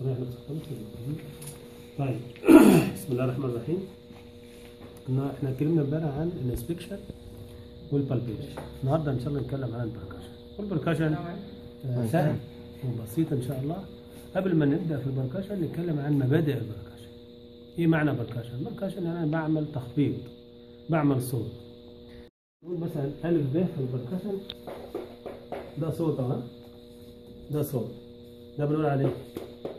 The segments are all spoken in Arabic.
صريح نفسك خالص طيب بسم الله الرحمن الرحيم. كنا إحنا اتكلمنا امبارح عن ال inspection وال palpation النهارده إن شاء الله نتكلم عن ال percussion وال percussion آه، سهل وبسيط إن شاء الله. قبل ما نبدأ في ال percussion نتكلم عن مبادئ ال percussion إيه معنى percussion percussion يعني أنا بعمل تخبيط بعمل صوت. نقول مثلا ألف ب في ال percussion ده صوت اهو ده صوت. ده بنقول عليه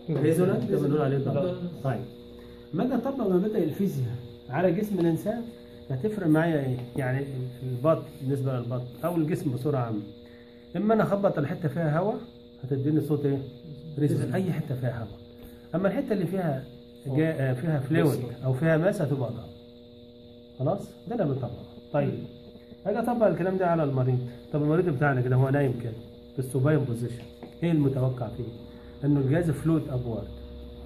resonant ده بنقول عليه ضغط طيب. أجي اطبق مبادئ الفيزياء؟ على جسم الإنسان هتفرق معايا إيه؟ يعني البطن بالنسبة للبطن أو الجسم بصورة عامة. إما أنا أخبط الحتة فيها هواء هتديني صوت إيه؟ resonant أي حتة فيها هواء أما الحتة اللي فيها جا فيها fluid أو فيها mass هتبقى ضغط. خلاص؟ ده اللي بنطبقه طيب. أجي أطبق الكلام ده على المريض. طب المريض بتاعنا كده هو نايم كده في ال supine position إيه المتوقع فيه؟ إنه ال gases float upward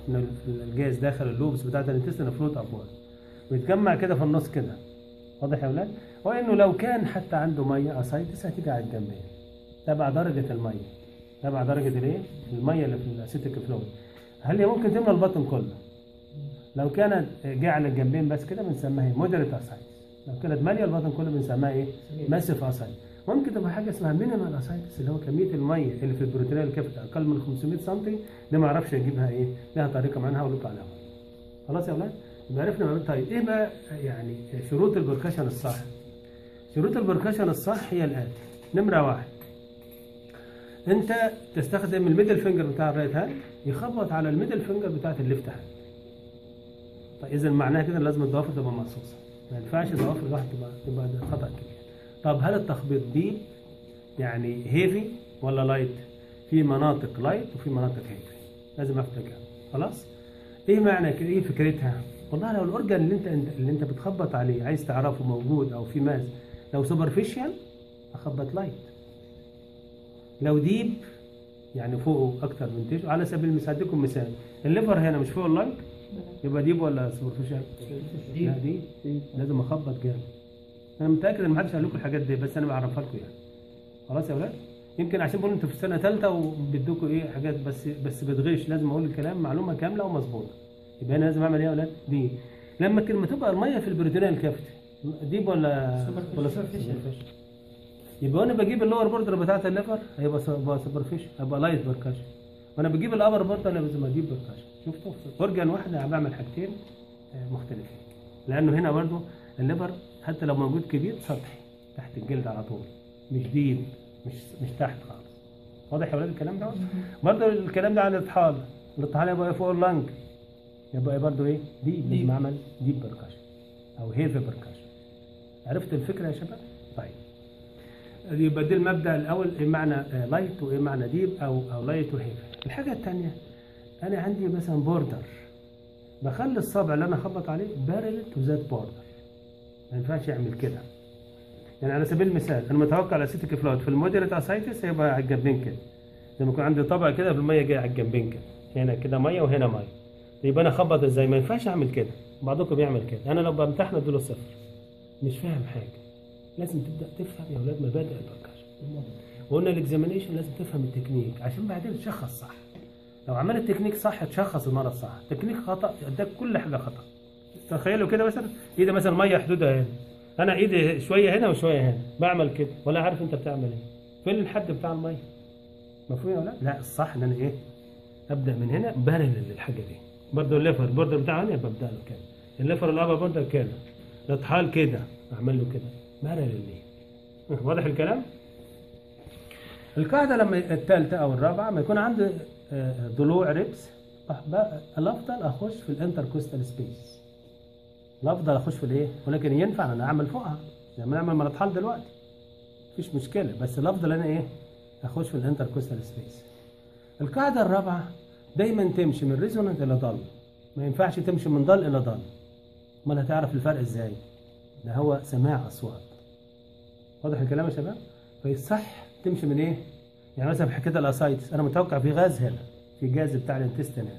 ان ال gases داخل ال loops بتاعت ال intestine float upward ويتجمع كده في النص كده. واضح يا أولاد؟ وإنه لو كان حتى عنده مية ascites هتيجي على الجنبين تبع درجة المية. تبع درجة الإيه؟ المية اللي في ال ascitic fluid هل هي ممكن تملى البطن كله؟ لو كانت جاية على الجنبين بس كده بنسميها moderate ascites لو كانت مالية البطن كله بنسميها إيه؟ massive ascites ممكن تبقى حاجة اسمها minimal ascites اللي هو كمية الميه اللي في ال peritoneal cavity أقل من 500 سم دي ما أعرفش اجيبها إيه لها طريقة معاها هقول لكم عليها. خلاص يا أولاد؟ يبقى عرفنا طيب إيه بقى يعني شروط ال percussion الصح؟ شروط ال percussion الصح هي الآتي. نمرة واحد. أنت تستخدم ال middle finger بتاع ال right hand يخبط على ال middle finger بتاعت ال left hand. طيب اذا معناها كده لازم الضوافر تبقى مقصوصه ما ينفعش ضوافر الواحد تبقى تبقى ده خطأ كبير. طب هل التخبيط دي يعني heavy ولا light؟ في مناطق light وفي مناطق heavy لازم أفتكر خلاص؟ إيه معنى؟ إيه فكرتها؟ والله لو ال organ اللي أنت اللي أنت بتخبط عليه عايز تعرفه موجود أو في mass لو superficial أخبط light لو deep يعني فوقه أكتر من tissue على سبيل المثال أديكم مثال ال liver هنا مش فوق ال light يبقى deep ولا superficial؟ لا deep لازم أخبط جامد أنا متأكد إن محدش قال لكم الحاجات دي بس أنا بعرفها لكم يعني. خلاص يا أولاد يمكن عشان بقول أنتوا في سنة ثالثه وبيدوكوا إيه حاجات بس بس بتغش. لازم أقول الكلام معلومة كاملة ومظبوطة. يبقى أنا لازم أعمل إيه يا أولاد دي. لما كلمه تبقى المية في ال peritoneal cavity. deep ولا ولا superficial يبقى أنا بجيب ال lower border بتاعت ال liver هيبقى superficial هيبقى light percussion وأنا بجيب ال upper border أنا لازم أجيب percussion شفتوا؟ في organ واحد أنا بعمل حاجتين مختلفين. لأنه هنا برضو ال liver حتى لو موجود كبير سطحي تحت الجلد على طول. مش deep مش مش تحت خالص. واضح يا ولاد الكلام ده برضه الكلام ده عن الطحال الطحال يبقى فوق ال lung يبقى برضه إيه؟ deep لازم اعمل deep percussion أو heavy percussion عرفت الفكرة يا شباب؟ طيب. يبقى ده المبدأ الأول إيه معنى light وإيه معنى deep أو أو light و heavy الحاجة الثانية أنا عندي مثلا border بخلي الصابع اللي أنا أخبط عليه parallel to that border ما ينفعش يعمل كده. يعني على سبيل المثال أنا متوقع ال ascitic fluid في ال moderate ascites هيبقى على الجنبين كده. لما يكون عندي طبق كده في المية جاية على الجنبين كده. هنا كده مية وهنا مية. يبقى أنا اخبط إزاي؟ ما ينفعش أعمل كده. بعضكم بيعمل كده. أنا لو بمتحن أديله صفر. مش فاهم حاجة. لازم تبدأ تفهم يا أولاد مبادئ ال percussion وقلنا ال examination لازم تفهم التكنيك عشان بعدين تشخص صح. لو عملت التكنيك صح تشخص المرض صح. تكنيك خطأ اداك كل حاجة خطأ. تخيلوا كده مثلا؟ إيدي مثلا مية حدودها هنا. أنا إيدي شوية هنا وشوية هنا. بعمل كده. ولا عارف أنت بتعمل إيه. فين الحد بتاع المية؟ مفهوم ولا؟ لا الصح إن أنا إيه؟ أبدأ من هنا parallel للحاجة دي. برضه ال liver. ال border بتاعه هنا ببدأ له كده. ال liver ال upper border كده. الطحال كده. أعمل له كده. parallel ليه؟ واضح الكلام؟ القاعدة لما الثالثة أو الرابعة ما يكون عندي ضلوع ribs الأفضل أخش في ال intercostal space. الافضل أخش في الإيه؟ ولكن ينفع ان أنا أعمل فوقها. زي ما نعمل مع الطحال دلوقتي. مفيش مشكلة. بس الافضل أنا إيه؟ أخش في ال intercostal space القاعدة الرابعة دايما تمشي من resonant إلى dull ما ينفعش تمشي من dull إلى dull أمال هتعرف الفرق إزاي؟ ده هو سماع أصوات. واضح الكلام يا شباب؟ فيصح تمشي من إيه؟ يعني مثلا في حكاية ال ascites أنا متوقع في غاز هنا في غاز بتاع ال intestine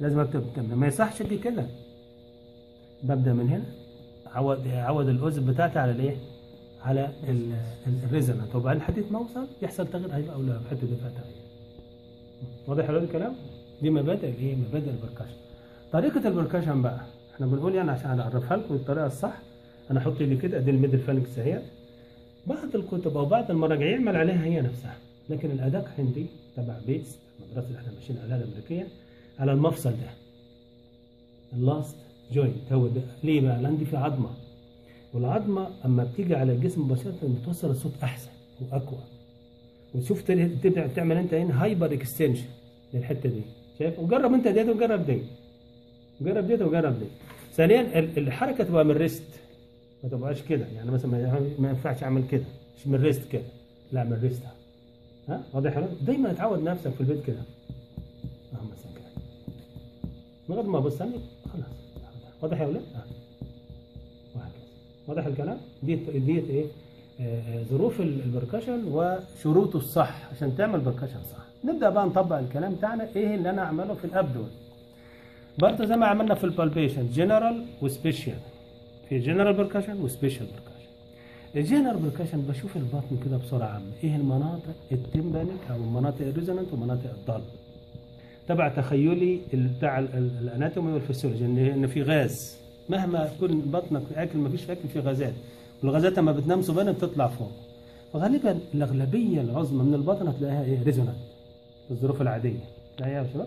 لازم ابدا ما يصحش ادي كده. ببدأ من هنا. عود عود الاذن بتاعتي على الإيه؟ على ال resonant وبعدين لحد ما اوصل يحصل تغيير؟ هيبقى أقول لا الحته دي فيها تغيير. واضح يا الكلام؟ دي مبادئ الإيه؟ مبادئ ال percussion طريقة ال percussion بقى. إحنا بنقول يعني عشان أعرفها لكم الطريقة الصح أنا أحط إيدي كده أدي ال middle phalanx اهي بعض الكتب أو بعض المراجع يعمل عليها هي نفسها. لكن الاداء عندي تبع بيتس المدرسة اللي إحنا ماشيين عليها الأمريكية على المفصل ده. ال last joint هو ده. ليه بقى؟ لأن دي في عظمة. والعظمة أما بتيجي على الجسم مباشره بتوصل الصوت أحسن وأقوى. وتشوف تبدأ تعمل أنت هنا hyperextension للحتة دي. شايف؟ وجرب أنت ديت وجرب دي جرب ديت وجرب دي ثانيا ال- الحركة تبقى من ال wrist ما تبقاش كده. يعني مثلا ما- ينفعش أعمل كده. مش من ال wrist كده. لا من ال wrist ها؟ واضح؟ دايما تعود نفسك في البيت كده. اهو مثلا كده من غير ما أبص خلاص. واضح يا ولد؟ آه. وهكذا واضح الكلام؟ ديت ديت إيه؟ آه، آه، ظروف ال- ال percussion وشروطه الصح عشان تعمل percussion صح. نبدأ بقى نطبق الكلام بتاعنا إيه اللي أنا أعمله في ال abdomen. برضه زي ما عملنا في ال palpation general و special. في general percussion و special percussion. ال general percussion بشوف البطن كده بصوره عامة، إيه المناطق ال tympanic أو المناطق ال resonant ومناطق ال dull. طب تخيلي بتاع ال- ال- ال anatomy وال physiology ان في غاز. مهما يكون بطنك أكل ما فيش أكل في غازات. والغازات لما بتنام supine بتطلع فوق. فغالبا الأغلبية العظمى من البطن هتلاقيها إيه؟ resonant. في الظروف العادية. يا شباب.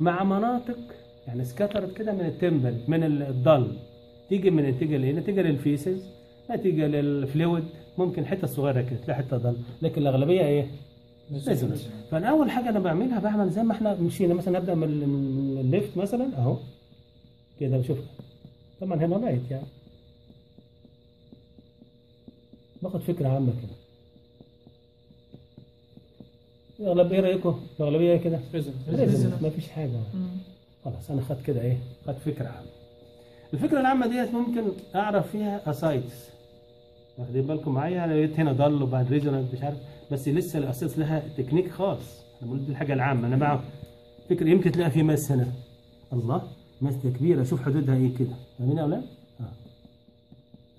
مع مناطق يعني scattered كده من ال tympanic من ال dull تيجي من نتيجه لايه؟ نتيجه لل feces نتيجه لل fluid ممكن حتة صغيرة كده تلاقي حتة dull لكن الأغلبية إيه؟ فانا اول حاجة أنا بعملها بعمل زي ما إحنا مشينا. مثلا أبدأ من ال- من ال left مثلا أهو. كده بشوف. طبعا هنا right يعني. باخد فكرة عامة كده. أغلب إيه رأيكم؟ الاغلبيه إيه كده؟ ما فيش حاجة. خلاص أنا خدت كده إيه؟ خدت فكرة عامة. الفكرة العامة ديت ممكن أعرف فيها ascites واخدين بالكم معايا؟ أنا لقيت هنا dull وبعد resonance مش عارف. بس لسه الاساس لها تكنيك خاص. أنا بقول الحاجة العامة أنا بعرف فكرة يمكن تلاقي في mass هنا. الله mass كبيرة شوف حدودها إيه كده. فاهمين يا أولاد؟ آه.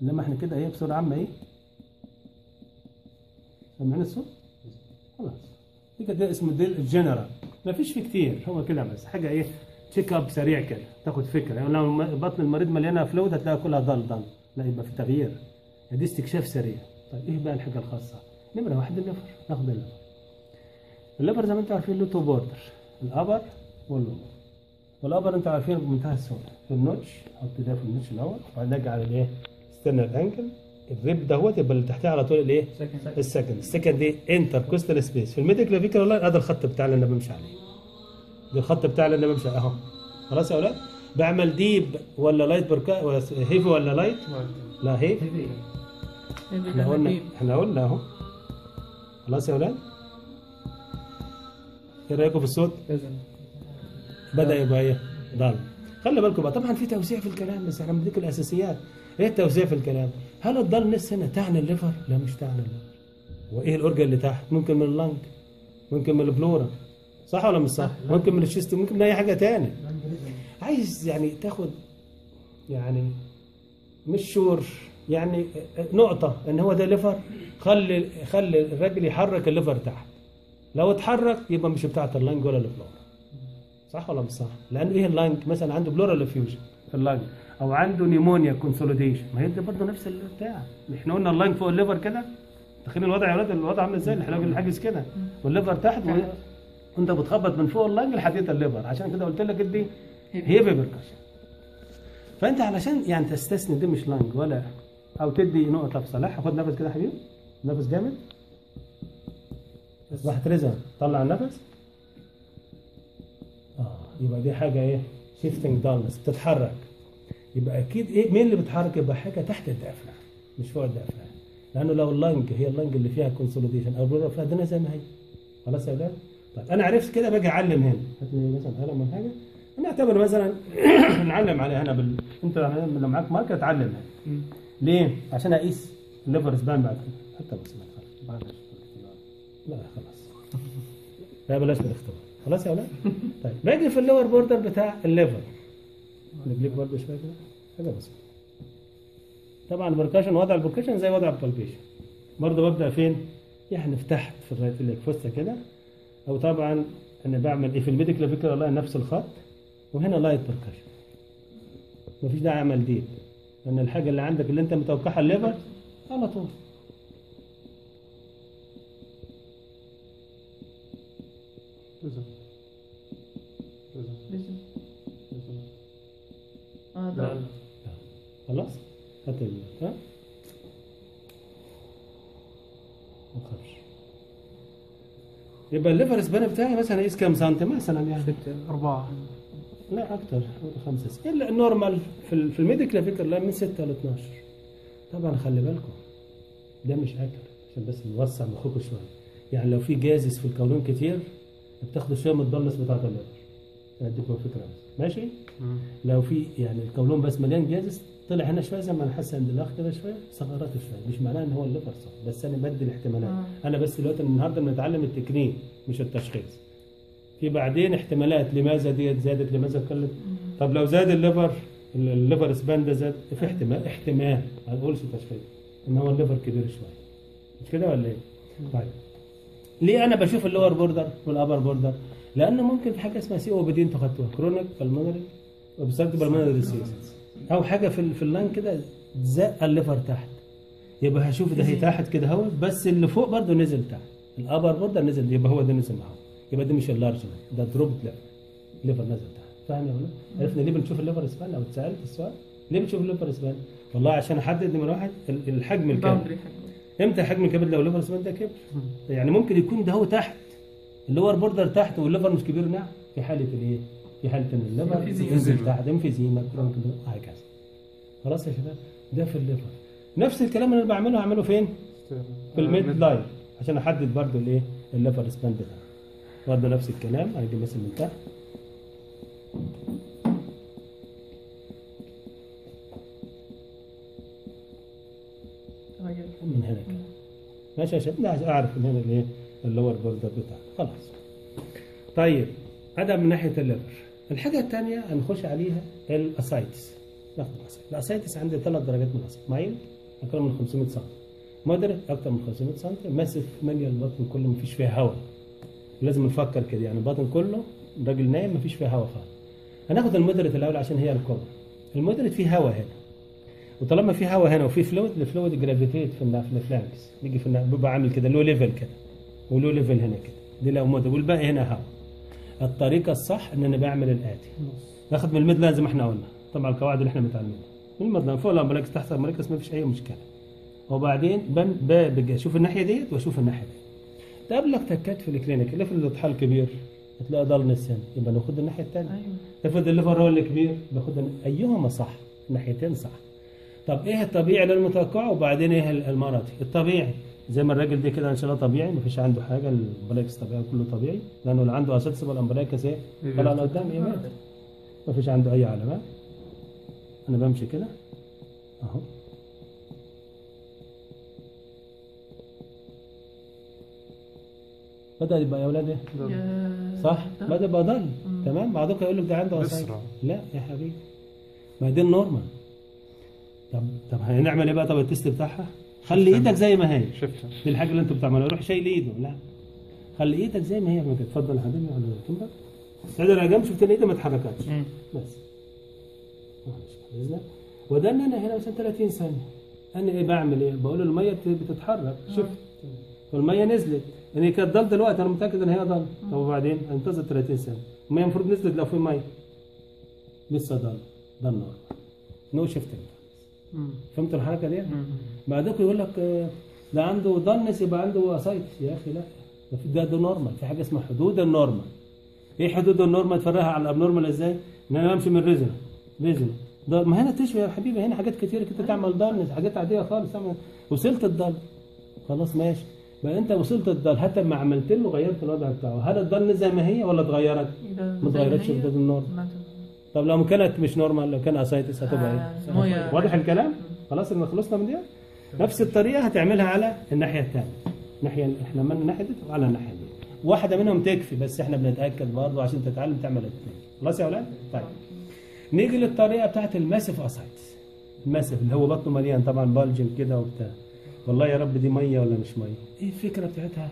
إنما إحنا كده إيه بصورة عامة إيه؟ سامعين الصوت؟ خلاص. دي كده اسمه ديل الجنرال ما فيش فيه كتير هو كده بس. حاجة إيه؟ check up سريع كده تاخد فكرة. يعني لو بطن المريض مليانة fluid هتلاقي كلها dull dull. لا يبقى في تغيير. دي استكشاف سريع. طيب إيه بقى الحاجة الخاصة؟ نمرة واحد ال liver ناخد ال liver ال liver زي ما أنتم عارفين له two border ال upper وال lower وال upper أنتم عارفين بمنتهى السهوله في ال notch حط ده في ال notch الأول وبعدين على الايه؟ sternal angle ال rib دهوت يبقى اللي تحتيه على طول الإيه؟ ال second. ال second دي intercostal space في ال midclavicular والله هذا الخط بتاع اللي أنا بمشي عليه. ده الخط بتاع اللي أنا بمشي عليه أهو. خلاص يا أولاد؟ بعمل deep ولا light percussion ولا heavy ولا light لا heavy إحنا قلنا إحنا قلنا أهو. خلاص يا أولاد إيه رأيكم في الصوت؟ بدأ يبقى إيه؟ dull. خلي بالكم بقى طبعا في توسيع في الكلام بس إحنا بنديك الأساسيات. إيه التوسيع في الكلام؟ هل ال dullness هنا؟ تعني ال liver؟ لا مش تعني ال liver. وإيه ال organ اللي تحت؟ ممكن من ال lung ممكن من ال pleura. صح ولا مش صح؟ ممكن من ال chest ممكن من أي حاجة تاني. عايز يعني تاخد يعني مش sure. يعني نقطة إن هو ده liver خلي خلي الراجل يحرك ال liver تحت. لو اتحرك يبقى مش بتاعت ال lung ولا ال pleura. صح ولا مش صح؟ لأن إيه ال lung مثلا عنده pleural effusion في ال lung أو عنده pneumonia consolidation ما هي دي برضه نفس البتاع. إحنا قلنا ال lung فوق ال liver كده. تخيل الوضع يا ولاد الوضع عامل إزاي؟ إحنا الحاجز كده. وال liver تحت و... وانت بتخبط من فوق ال lung لحد ال liver. عشان كده قلت لك ادي heavy percussion فأنت علشان يعني تستثني دي مش lung ولا أو تدي نقطة في صلاح. خد نفس كده يا حبيبي. نفس جامد. اصبحت رزق. طلع النفس. آه يبقى دي حاجة إيه؟ shifting dullness بتتحرك. يبقى أكيد إيه؟ مين اللي بيتحرك؟ يبقى حاجة تحت ال diaphragm مش فوق ال diaphragm لأنه لو ال lung هي ال lung اللي فيها consolidation أو pleura فيها زي ما هي. خلاص يا أولاد؟ طيب أنا عرفت كده باجي أعلم هنا. هات لي مثلا قلم ولا حاجة. نعتبر مثلا نعلم عليها هنا بال... أنت لو معاك marker تعلم هنا ليه؟ عشان أقيس ال liver span بعد كده. حتى بس ما تخافش لا خلاص. لا بلاش بالاختبار خلاص يا أولاد؟ طيب باجي في ال lower border بتاع ال liver. نجيب برضه شوية كده. حاجة بسيطة. طبعا ال percussion وضع ال percussion زي وضع ال palpation. برضه ببدأ فين؟ يعني في تحت في ال right iliac fossa كده. أو طبعا أنا بعمل إيه؟ في ال midclavicular والله نفس الخط. وهنا light percussion مفيش داعي أعمل deep لأن الحاجة اللي عندك اللي أنت متوقعها ال liver على طول. لازم آه ده خلاص؟ هات ال- ها؟ ما تخافش. يبقى ال liver span بتاعي مثلا يقيس كام سنتي مثلا يعني؟ ستة أربعة. لا أكتر خمسة ستة. إلا ال normal في في ال midclavicular لا من 6 ل 12 طبعا خلي بالكم ده مش أكل عشان بس نوسع مخكم شوية. يعني لو في gases في القولون كتير بتاخدوا شوية من ال dullness بتاعت ال liver أديكم فكره بس. ماشي؟ لو في يعني القولون بس مليان gases طلع هنا شوية زي ما أنا حاسس عند الأخ كده شوية ثغرات شوية. مش معناه إن هو ال liver صح بس أنا بدي الاحتمالات. أنا بس دلوقتي النهارده بنتعلم التكنيك مش التشخيص. في بعدين احتمالات لماذا ديت زادت لماذا قلت؟ طب لو زاد ال liver ال- ال liver span ده زاد في احتمال احتمال. ما نقولش تشخيص إن هو ال liver كبير شوية. مش كده ولا إيه؟ طيب. ليه أنا بشوف ال lower border وال upper border؟ لأن ممكن في حاجة اسمها COPD أنتوا خدتوها chronic pulmonary obstructive pulmonary disease أو حاجة في في ال lung كده زق ال liver تحت. يبقى هشوف ده هي تحت كده اهو بس اللي فوق برضه نزل تحت. ال upper border نزل يبقى هو ده نزل معاه يبقى ده مش ال large ده. drop liver ال liver نزل تحت فاهم يا ولد؟ عرفنا ليه بنشوف ال liver span أو اتسألت السؤال. ليه بنشوف ال liver span؟ والله عشان أحدد نمرة واحد ال- الحجم الكامل حاجة إمتى حجم الكبد لو ال liver span ده كبر؟ يعني ممكن يكون ده هو تحت. ال lower border تحت وال liver مش كبير نعم. في حالة الايه؟ في حالة إن ال liver. ينزل تحت. emphysema chronic وهكذا. خلاص يا شباب ده في ال liver. نفس الكلام اللي أنا بعمله هعمله فين؟ في ال midline. عشان أحدد برضو الايه؟ ال liver span بتاعي برضه نفس الكلام هنجي مثلا من تحت. راجل من هنا كده ماشي عشان أعرف ان هنا الإيه؟ ال lower border بتاعي خلاص. طيب هذا من ناحية ال liver الحاجة الثانية هنخش عليها ال ascites. ناخد ال ascites. ال ascites عندي ثلاث درجات من ال ascites. mild؟ أكثر من 500 سم moderate؟ أكثر من 500 سم massive ماليه البطن كله ما فيش فيها هواء. لازم نفكر كده. يعني البطن كله راجل نايم ما فيش فيها هواء خالص. هناخد ال moderate الأول عشان هي الكبرى ال moderate فيه هواء هنا. وطالما في هواء هنا وفي fluid ال fluid gravitate في ال flanks. بيجي في بيبقى عامل كده low level كده. ولو level هنا كده. دي لو مودة والباقي هنا هواء الطريقة الصح إن أنا بعمل الآتي. ناخد من ال mid line زي ما إحنا قلنا. طبعا القواعد اللي إحنا متعلمينها. من ال mid line فوق ال umbilicus تحت. ال umbilicus ما فيش أي مشكلة. وبعدين بن- ب- بجي أشوف الناحية ديت واشوف الناحية تقابلك تكات في ال clinic. اللي في الإطحال كبير هتلاقي dullness يبقى ناخد الناحية الثانية أيوه. افرض ال liver هو اللي كبير باخد أيهما صح؟ الناحيتين صح. طب إيه الطبيعي للمتوقع؟ وبعدين إيه المرضي الطبيعي. زي ما الراجل ده كده إن شاء الله طبيعي مفيش عنده حاجة ال umbilicus طبيعي كله طبيعي. لأنه اللي عنده ascites يبقى ال umbilicus إيه طلع لقدام إيه مات مفيش عنده أي علامات. أنا بمشي كده. أهو. بدأ يبقى يا أولاد إيه صح. بدأ. يبقى dull تمام؟ بعضكم يقول لك ده عنده بسرعة. لا يا حبيبي. ما دي ال normal. طب طب هنعمل إيه بقى؟ طب التست بتاعها؟ خلي إيدك زي ما هي. شفتها دي الحاجة اللي أنتوا بتعملوها روح شايل ايده. لا. خلي إيدك زي ما هي. ما. اتفضل يا حبيبي. على الكمبر أقدر يا جنب. شفت ايدي ما اتحركتش. بس. معلش باذنك وده إن أنا هنا مثلا 30 ثانية. أنا إيه بعمل إيه؟ بقول المية بت- بتتحرك شفت والمية نزلت. يعني هي كانت ضل دلوقتي أنا متأكد إن هي ضل. طب وبعدين؟ انتظر 30 ثانية الميه المفروض نزلت لو في ميه لسه dull. dull no no shifting فهمت الحركة دي؟ بعدك يقول لك آه، ده عنده dullness يبقى عنده ascites يا أخي لا. ده ده ده normal في حاجة اسمها حدود ال normal إيه حدود ال normal تفرقها عن ال abnormal إزاي؟ إن أنا بمشي من resonant resonant ده ما هنا تشوي يا حبيبي. هنا حاجات كتير كده تعمل dullness حاجات عادية خالص. وصلت ال dull. خلاص ماشي. بقى انت وصلت ال dull حتى لما عملت له غيرت الوضع بتاعه هل الضل زي ما هي ولا اتغيرت؟ ما اتغيرتش في ما طب لو كانت مش normal لو كان ascites هتبقى آه، إيه؟ موية. واضح الكلام؟ خلاص ان خلصنا من دي؟ نفس الطريقة هتعملها على الناحية الثانية. الناحيه إحنا عملنا الناحية دي وعلى الناحية دي. واحدة منهم تكفي بس إحنا بنتأكد برضه عشان تتعلم تعمل الاثنين. خلاص يا أولاد؟ طيب. نيجي للطريقة بتاعت ال massive ascites. ال massive اللي هو بطنه مليان طبعا بالجن كده وبتاع. والله يا رب دي مية ولا مش مية؟ إيه الفكرة بتاعتها؟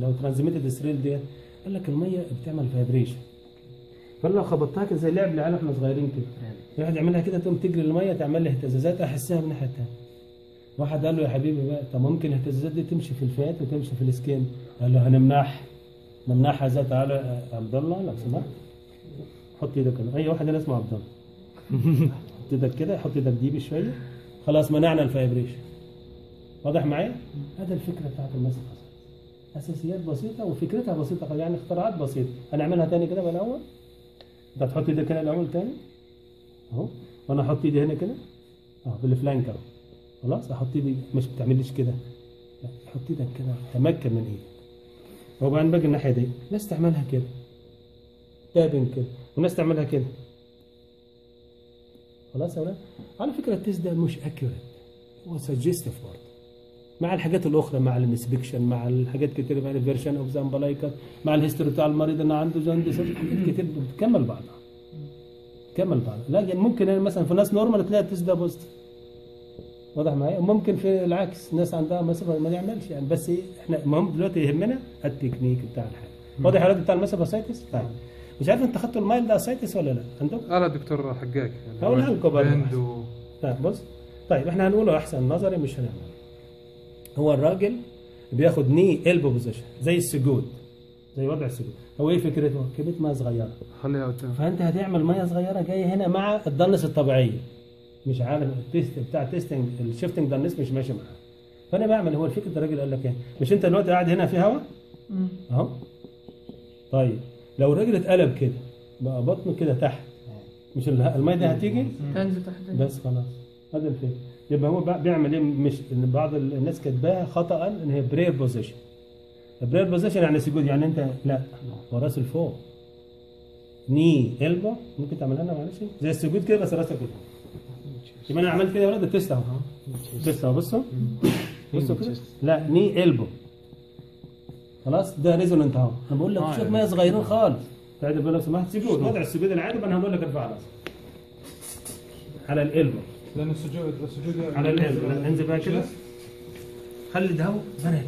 لو transmitted thrill دي قال لك المية بتعمل vibration فأنا لو خبطتها كده زي لعب العيال إحنا صغيرين كده. واحد يعملها كده تقوم تجري المية تعمل لي اهتزازات أحسها من الناحيه الثانية واحد قال له يا حبيبي بقى طب ممكن الاهتزازات دي تمشي في ال fat وتمشي في ال skin؟ قال له هنمنعها. نمنعها إزاي تعالى عبد الله لو سمحت. حط إيدك هنا. أي واحد هنا اسمه عبد الله حط إيدك كده حط إيدك دي بشوية. خلاص منعنا ال vibration واضح معايا؟ هذا الفكرة بتاعت ال massive ascites بسيطة وفكرتها بسيطة يعني اختراعات بسيطة. هنعملها تاني كده من الأول؟ أنت هتحط إيدك هنا الأول تاني؟ أهو. وأنا أحط إيدي هنا كده؟ أهو بال flank أهو. خلاص أحط إيدي. مش بتعمليش كده. لا حط إيدك كده تمكن من إيدك وبعدين باجي الناحية دي. ناس تعملها كده. tapping كده. وناس تعملها كده. خلاص يا ولاد؟ على فكرة ال test ده مش accurate هو suggestive برضه. مع الحاجات الأخرى مع ال inspection مع الحاجات كتير بقى ال eversion of the umbilicus مع ال history بتاع المريض إنه عنده jaundice حاجات كتير بتكمل بعضها. تكمل بعضها. لكن ممكن يعني مثلا في ناس normal تلاقي ال test ده positive واضح معايا؟ ممكن في العكس ناس عندها مثلا ما يعملش يعني. بس إحنا المهم دلوقتي يهمنا التكنيك بتاع الحاجة. واضح ولاد بتاع ال massive ascites طيب. مش عارف أنت خدتوا ال mild ascites ولا لا؟ عندكم آه لا دكتور يعني هقولها لكم طيب بص. طيب إحنا هنقوله أحسن نظري مش هنعمل. هو الراجل بياخد knee elbow position زي السجود زي وضع السجود. هو إيه فكرته؟ كبت ميه صغيرة. خليها قدام فأنت هتعمل ميه صغيرة جاية هنا مع ال dullness الطبيعية. مش عارف ال test بتاع ال testing ال shifting dullness مش ماشي معاه. فأنا بعمل هو الفكرة الراجل قال لك إيه؟ مش أنت دلوقتي قاعد هنا في هواء أهو. طيب لو الراجل اتقلب كده بقى بطنه كده تحت مش ال- الميه دي هتيجي؟ تنزل تحت. بس خلاص هذا الفكرة. يبقى هو بيعمل إيه؟ مش إن بعض الناس كاتباها خطأ إن هي prayer position prayer position يعني سجود يعني أنت لا هو رأس لفوق knee elbow ممكن تعملها لنا معلش؟ زي السجود كده بس راسك كده يبقى أنا عملت كده يا ولاد ال test أهو. test أهو بصوا. بصوا كده. لا ني إلبو. خلاص ده ريزونانت أهو. أنا بقول لك شوية ميه صغيرين خالص. فهذا بقول لو سمحت سجود. وضع السجود العادي وأنا هقول لك ارفع راسك على الإلبو. لأن السجود السجود على الالبو لا، انزل بقى كده؟ خلي ده برد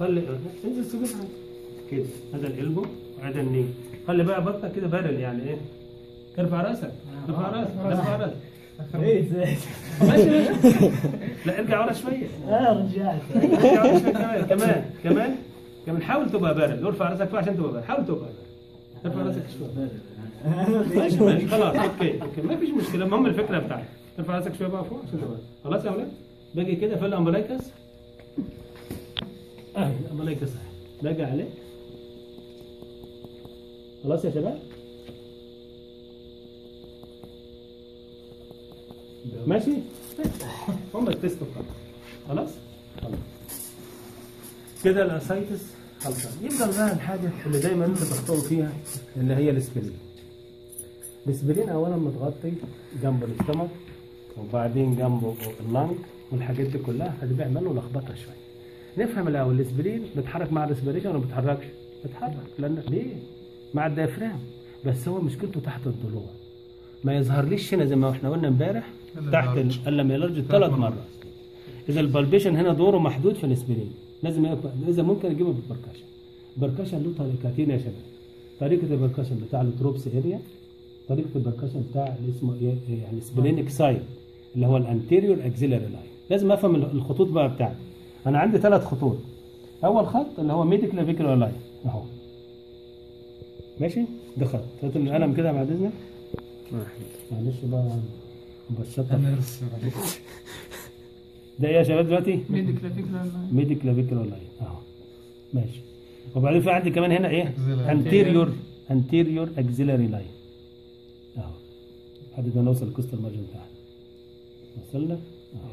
خلي انزل سجود. كده. هذا الإلبو وهذا الني خلي بقى بطنك كده برد يعني إيه؟ ارفع رأسك. ارفع رأسك. ارفع رأسك. إيه؟ لا ارجع ورا شوية. آه رجعت. ارجع ورا شوية كمان. كمان كمان. كمان. حاول تبقى بارد ارفع رأسك شوية عشان تبقى بارد حاول تبقى بارد ارفع رأسك شوية. ماشي ماشي خلاص okay okay ما فيش مشكلة. المهم الفكرة بتاعتك ارفع راسك شوية بقى فوق عشان. خلاص يا أولاد باجي كده في ال umbilicus اهي ال umbilicus باجي عليه خلاص يا شباب؟ ماشي؟ هم ال test خلاص؟ خلاص. كده ال ascites خلصان يفضل بقى الحاجة اللي دايما أنت تخطئوا فيها اللي هي ال spleen ال spleen اولا متغطي جنب ال stomach وبعدين جنبه ال lung والحاجات دي كلها فدي بيعملوا لخبطة شوية. نفهم الأول ال spleen بيتحرك مع ال respiration ولا ما بيتحركش؟ بيتحرك. لأن ليه؟ مع ال diaphragm بس هو مشكلته تحت الضلوع. ما يظهرليش هنا زي ما إحنا قلنا امبارح تحت اللارج. ال- إلا ما يلارج ثلاث مرات. إذا ال palpation هنا دوره محدود في ال spleen. لازم يبقى إذا ممكن أجيبه بال percussion ال percussion له طريقتين يا شباب. طريقة ال percussion بتاع ال Traube's area طريقه ال percussion بتاع اللي اسمه إيه؟ يعني splenic side اللي هو ال anterior axillary line لازم أفهم ال- الخطوط بقى بتاعتي. أنا عندي ثلاث خطوط. أول خط اللي هو mid-clavicular line أهو. ماشي؟ ده خط. هات القلم كده بعد إذنك. معلش بقى بشطب أنا ده إيه يا شباب دلوقتي؟ mid-clavicular mid-clavicular line أهو. ماشي. وبعدين في عندي كمان هنا إيه. anterior anterior axillary line اهو لحد ما نوصل ال costal margin بتاعنا وصلنا؟ اهو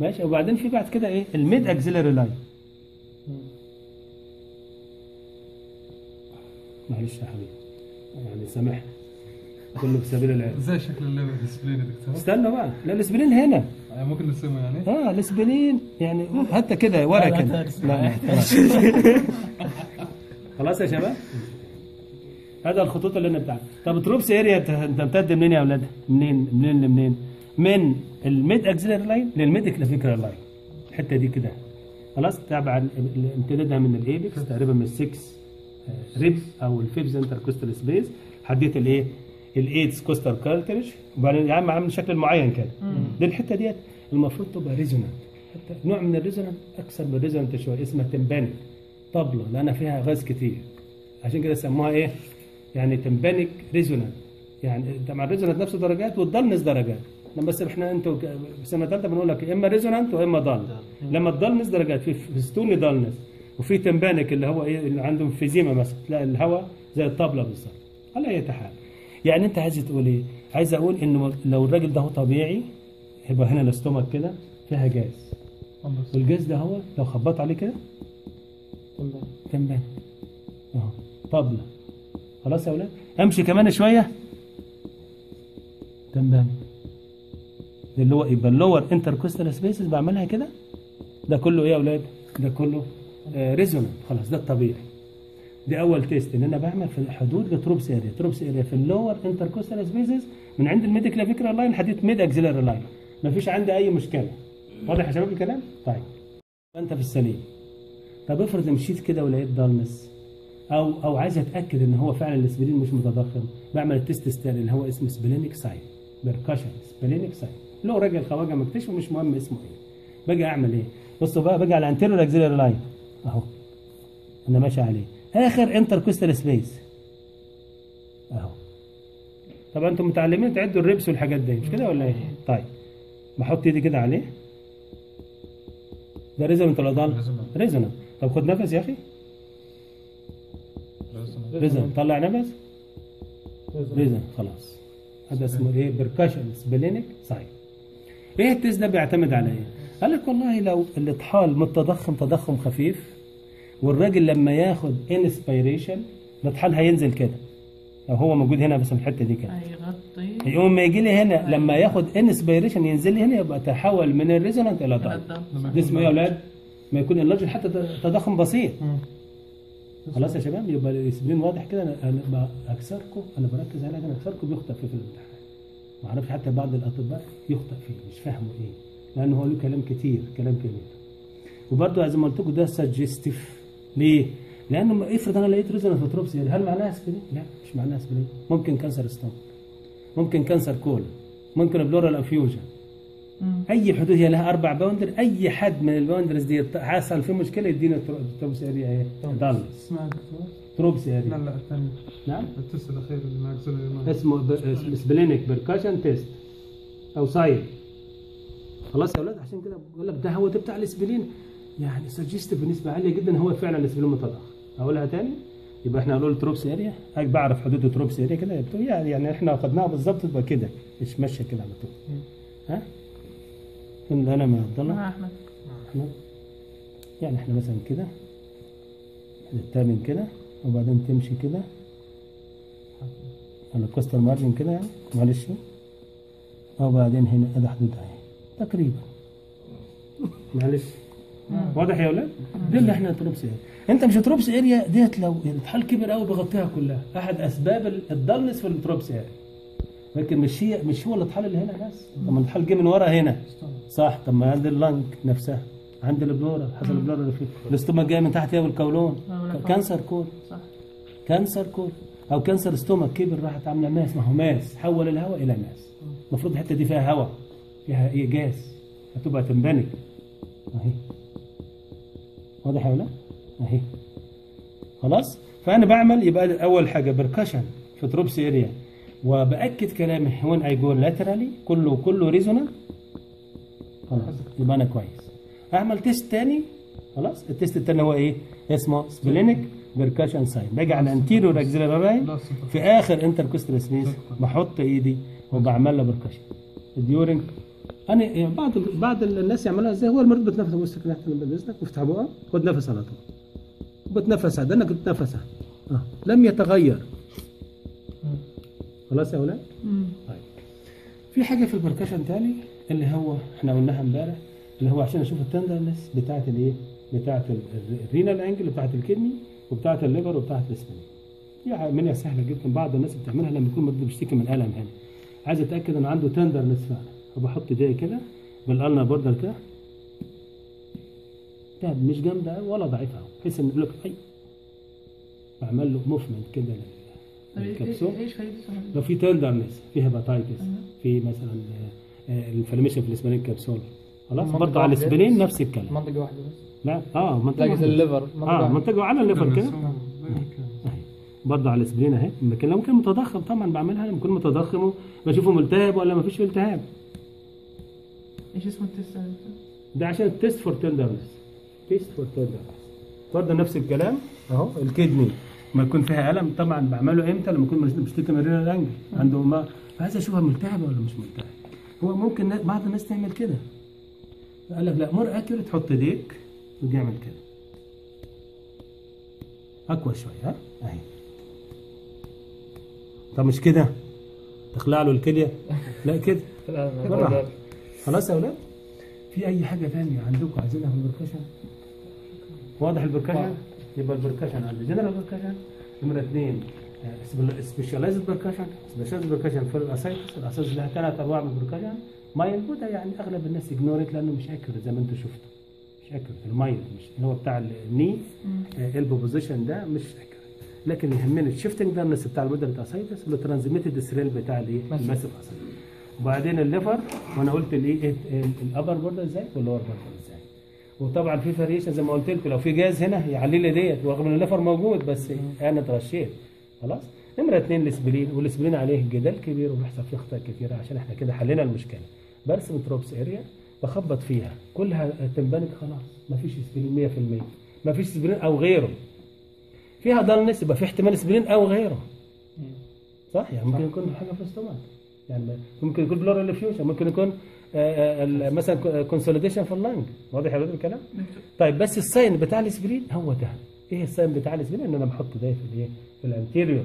ماشي. وبعدين في بعد كده إيه؟ الميد اكزيلاري لاين معلش يا حبيبي. يعني سامحني. كله في سبيل العلم. إزاي شكل الليفل ديسبلين يا دكتور؟ استنى بقى. لا الاسبرين هنا. يعني ممكن نرسمه يعني؟ آه الاسبرين يعني حتى كده ورا لا خلاص يا شباب. هذا الخطوط اللي أنا بتاعها. طب تروبس اريا أنت بتمتد منين يا أولاد؟ منين؟ منين؟ لمنين من ال mid axillary line لل mid clavicular line الحتة دي كده. خلاص تابع امتدادها من ال apex تقريبا من 6 rib أو ال fifth intercostal space حديت الايه ال eighth costal cartilage وبعدين يا عم عامل شكل معين كده. دي الحتة ديت. المفروض تبقى resonant حتى نوع من ال resonant أكثر من ال resonant شوية اسمها tympanic طبلة لأن فيها غاز كتير. عشان كده سموها إيه؟ يعني tympanic resonant. يعني طبعا ال resonant نفسه درجات وال dullness درجات. لما بس إحنا أنتوا في سنة ثالثه بنقول لك إما resonant وإما dull لما ال dullness درجات في stony dullness وفي tympanic اللي هو إيه اللي عنده emphysema مثلا تلاقي الهواء زي الطبلة بالظبط. على أي حال. يعني أنت عايز تقول إيه؟ عايز أقول إنه لو الراجل ده هو طبيعي يبقى هنا ال stomach كده فيها جاز. والجاز ده هو لو خبطت عليه كده؟ تمام أهو. طبلة. خلاص يا ولاد. امشي كمان شوية. تمام. اللي هو يبقى ال lower intercostal spaces بعملها كده. ده كله إيه يا ولاد؟ ده كله آه resonant خلاص ده الطبيعي. دي أول test ان أنا بعمل في حدود ال Traube's area Traube's area في ال lower intercostal spaces من عند ال mid clavicular line لحد mid axillary line مفيش عندي أي مشكلة. واضح يا شباب الكلام؟ طيب. أنت في السليم. طب افرض مشيت كده ولقيت dullness أو أو عايز أتأكد إن هو فعلا ال spleen مش متضخم. بعمل ال test الثاني اللي هو اسمه splenic sign. percussion splenic sign. هو راجل خواجة مكتشف مش مهم اسمه إيه. باجي أعمل إيه؟ بصوا بقى باجي على anterior axillary line أهو. أنا ماشي عليه. آخر intercostal space أهو. طبعا أنتم متعلمين تعدوا ال ribs والحاجات دي. مش كده ولا إيه؟ طيب. بحط إيدي كده عليه. ده resonant ولا resonant. resonant طب خد نفس يا أخي. resonant طلع نفس resonant خلاص. هذا اسمه إيه؟ percussion splenic sign إيه ال test ده بيعتمد على إيه؟ قال لك والله لو الطحال متضخم تضخم خفيف والراجل لما ياخد inspiration الطحال هينزل كده. لو هو موجود هنا بس في الحتة دي كده. هيغطي. يقوم ما يجي لي هنا لما ياخد inspiration ينزل لي هنا يبقى تحول من ال resonant إلى ال dull. ده اسمه إيه يا أولاد؟ ما يكون اللارج حتى تضخم بسيط. خلاص يا شباب يبقى ال spleen واضح كده أنا أنا اكثركم أنا بركز عليه عشان اكثركم بيخطئ فيه في الامتحان ما أعرفش حتى بعض الأطباء يخطئ فيه مش فاهمه إيه لأنه هو له كلام كتير كلام كبير وبرضه زي ما قلت لكم ده suggestive ليه؟ لأنه افرض أنا لقيت ريزونانس بتروبسي هل معناها اسبرين؟ لا مش معناها اسبرين ممكن كانسر ستومك ممكن كانسر كول ممكن بلورال افيوجن مم. أي حدود هي لها أربع باوندر أي حد من الباوندرز دي حصل فيه مشكلة يدينا ترو- تروبس اريا إيه؟ ضل. اسمها دكتور. تروبس لا اريا لا الثاني نعم؟ التست الأخير اللي مع اكسلري مان اسمه سبلينيك بيركشن تيست أو سايد خلاص يا أولاد عشان كده بقول لك ده هو ده بتاع الاسبلين يعني suggestive بنسبه عاليه جدا هو فعلا ال spleen متضخم. أقولها تاني؟ يبقى إحنا هنقول Traube's area بعرف حدود ال Traube's area كده يعني يعني إحنا خدناها بالظبط تبقى كده. مش ماشية كده على طول. ها؟ فين القلم يا عبد الله مع أحمد. احمد يعني إحنا مثلا كده التامن كده وبعدين تمشي كده. على ال costal margin كده يعني معلش. وبعدين هنا أدي حدودها اهي تقريبا. معلش. واضح يا أولاد؟ دي اللي إحنا تروبس اريا أنت مش تروبس اريا ديت لو الحال كبر قوي بيغطيها كلها. أحد أسباب الضلنس في التروبس اريا لكن مش هي مش هو الاطحال اللي هنا بس. طب ما الاطحال جه من ورا هنا. صح. طب ما عند اللنج نفسها عند البلورا حصل البلورا اللي فيه. الاستومك جاي من تحت يا القولون آه، ولا كانسر كور صح. كانسر كور أو كانسر استومك كبر راحت عاملة ماس ما هو ماس. حول الهواء إلى ماس. المفروض الحتة دي فيها هواء. فيها إيه؟ جاز هتبقى tympanic أهي. واضح يا ولاد أهي. خلاص؟ فأنا بعمل يبقى أول حاجة percussion في Traube's area وبأكد كلامي when I go laterally كله كله resonant خلاص يبقى أنا كويس. أعمل test تاني. خلاص ال test التاني هو إيه؟ اسمه splenic percussion sign باجي على anterior center. في آخر intercostal space بحط إيدي وبعمل له percussion during أنا يعني بعض بعض الناس يعملوها إزاي؟ هو المريض بتنفس بص كده باذنك وافتح بقى خد نفس على طول. بتنفس عاد أنا كنت نفس. آه. لم يتغير. خلاص يا أولاد. طيب. في حاجة في ال percussion تاني؟ اللي هو إحنا قلناها امبارح. اللي هو عشان أشوف ال tenderness بتاعة الإيه؟ بتاعة ال- ال renal angle بتاعه ال kidney وبتاعة ال liver وبتاعة ال spleen دي عمليه سهلة جدا. بعض الناس بتعملها لما يكون مريض بيشتكي من الم هنا. عايز أتأكد ان عنده tenderness فعلا. فبحط ايديا كده بال ulnar border كده. التهاب مش جامدة ولا ضعيفة. بحيث إن يقول لك أي. بعمل له movement كده. للكبسول إيش فايدته؟ لو في tenderness في hepatitis في مثلا ال inflammation في ال spleen capsule. خلاص برضه على ال spleen؟ نفس الكلام. منطقة واحدة بس. لا آه منطقة واحدة. ال liver منطقة آه. منطقة على ال liver كده. برضه على ال spleen أهي. لكن لو ممكن متضخم طبعا بعملها لما يكون متضخم بشوفه ملتهب ولا ما فيش التهاب. إيش اسمه ال test؟ ده عشان ال test for tenderness test for tenderness برضه نفس الكلام. أهو ال kidney. ما يكون فيها ألم طبعا بعمله إمتى؟ لما يكون مشتكي من renal angle عنده ما عايز اشوفها ملتهبه ولا مش ملتهبه هو ممكن بعض الناس تعمل كده. قال لك لا more accurate تحط إيديك ويجي يعمل كده. أقوى شوية ها؟ أهي. طب مش كده؟ تخلع له الكلية؟ لا كده. خلاص يا أولاد؟ في أي حاجة ثانية عندكم عايزينها في ال percussion واضح ال percussion يبقى ال percussion عندي. general percussion نمرة اثنين specialized percussion specialized percussion في ال ascites ال ascites لها ثلاث انواع من ال percussion mild وده يعني أغلب الناس ignore it لأنه مش accurate زي ما أنتم شفتوا. مش accurate ال mild مش اللي هو بتاع ال knee elbow position ده مش accurate لكن يهمني ال shifting dullness بتاع ال moderate ascites وال transmitted thrill بتاع الايه ال massive ascites وبعدين ال liver وأنا قلت الايه ال upper برضه إزاي؟ وال lower برضه إزاي؟ وطبعا في variation زي ما قلت لكم لو في جاز هنا يعلي لي ديت رغم إن ال liver موجود بس أنا اتغشيت خلاص؟ نمرة اثنين ال spleen وال spleen عليه جدال كبير وبيحصل فيه أخطاء كثيرة عشان إحنا كده حلينا المشكلة. برسم Traube's area بخبط فيها. كلها tympanitic خلاص. ما فيش spleen 100% ما فيش spleen أو غيره. فيها dullness يبقى في احتمال spleen أو غيره. صح؟ يعني ممكن يكون حاجة في ال stomach يعني ممكن يكون pleural effusion ممكن يكون مثلا consolidation في ال lung واضح يا ولاد الكلام؟ طيب بس ال sign بتاع ال spleen هو ده. إيه ال sign بتاع ال spleen؟ إن أنا بحط ده في الإيه؟ في ال anterior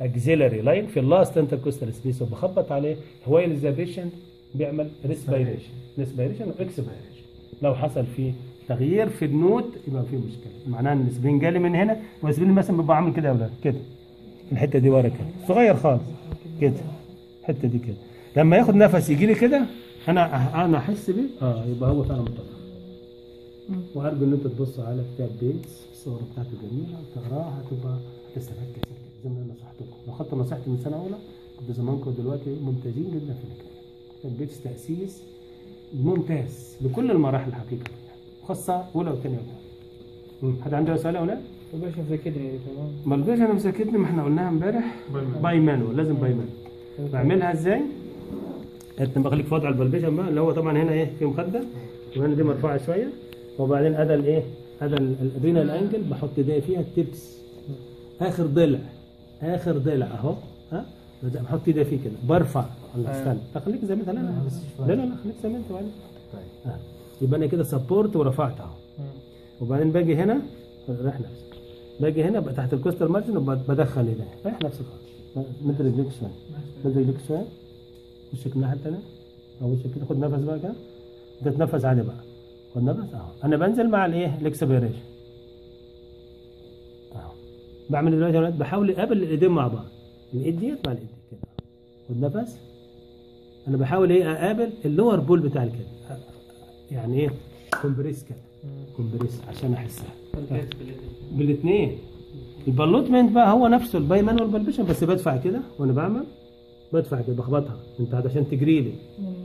axillary line في ال last intercostal space وبخبط عليه هو الزابيشن بيعمل respiration respiration و expiration لو حصل فيه تغيير في ال note يبقى في مشكلة. معناه إن ال spleen جالي من هنا وال spleen مثلا بيبقى عامل كده يا أولاد كده. الحتة دي ورا كده. صغير خالص. كده. الحتة دي كده. لما ياخد نفس يجي لي كده أنا أنا أحس بيه. آه يبقى هو فعلا مطلع وأرجو إن أنت تبص على كتاب Bates الصور بتاعته جميلة وتقرأها هتبقى هتستفاد كتير زي ما أنا نصحتكم لو خدت نصيحتي من سنة أولى كنت زمانكم دلوقتي ممتازين جدا في الكتاب كتاب Bates تأسيس ممتاز لكل المراحل الحقيقة. خاصة أولى وثانية وثالثة. حد عنده سؤال يا أولاد؟ باش مذاكرني تمام. ما الفيجن أنا مسكتني ما إحنا قلناها امبارح. bimanual لازم bimanual بعملها إزاي؟ انت بخليك في وضع ال palpation بقى اللي هو طبعا هنا إيه في مخده وهنا دي مرفوعة شوية. وبعدين أدى الايه؟ أدى ال renal angle بحط ايديا فيها ال tips. آخر ضلع آخر ضلع أهو ها؟ بحط ايديا فيه كده. برفع. الله استنى. طب خليك زي ما أنت. لا لا لا خليك زي ما أنت بعدين آه. يبقى أنا كده support ورفعت أهو. وبعدين باجي هنا رايح نفسك. باجي هنا بقى تحت ال costal margin وبدخل ايدي رايح نفسك. خالص مد رجليك شوية. مد رجليك شوية. وشك الناحيه الثانية أو وشك كده خد نفس بقى كده. تتنفس عادي بقى. خد نفس؟ اهو أنا بنزل مع الإيه؟ ال expiration. اهو بعمل دلوقتي يا ولاد بحاول أقابل الإيدين مع بعض. الإيد ديت مع الإيد كده. خد نفس؟ أنا بحاول إيه؟ أقابل ال lower pole بتاع ال kidney يعني إيه؟ compress كده. compress عشان أحسها. بالإثنين. يبقى ال ballottement بقى هو نفسه ال bimanual بس بدفع كده وأنا بعمل. بدفع كده بخبطها انت عشان تجري لي.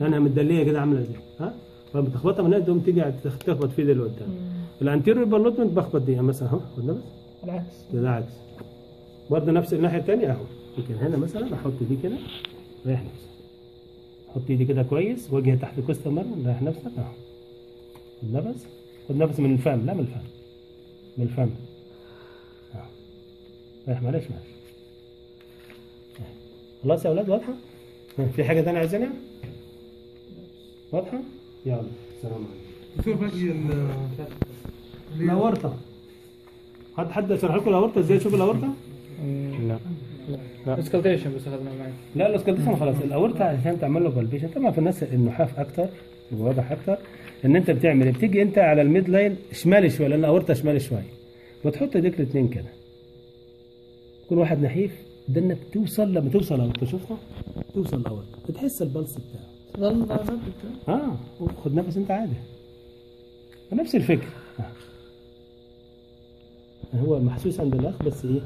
أنا مدليه كده عاملة إزاي ها؟ فبتخبطها من هنا تقوم تيجي تخبط في اللي قدام ال anterior ballottement بخبط دي. يعني مثلا اهو خد نفس العكس كده عكس برضه نفس الناحية الثانية أهو. يمكن هنا مثلا أحط دي كده. ريح نفسك. حط ايدي كده كويس. وجهي تحت costal margin ريح نفسك أهو. خد نفس خد نفس من الفم. لا من الفم. من الفم. أهو. ريح معلش معلش. خلاص يا أولاد واضحة؟ في حاجة ثانية عايزينها واضحة؟ يلا السلام عليكم. شوف باقي ال الاورطه حد حد شرح لكم الاورطه إزاي تشوف الاورطه؟ لا. لا. auscultation بس اخذنا معي لا ال auscultation خلاص. الاورطه عشان تعمل له palpation طبعا في الناس النحاف أكتر يبقى واضح أكتر إن أنت بتعمل بتيجي أنت على ال midline شمال شوية لأن الاورطه شمال شوية وتحط ايديك الاثنين كده. كل واحد نحيف. ده انك توصل لما توصل الاورطه شوفها توصل الاورطه بتحس ال pulse بتاعه. آه خد نفس انت عادي. نفس الفكرة هو محسوس عند الأخ بس إيه؟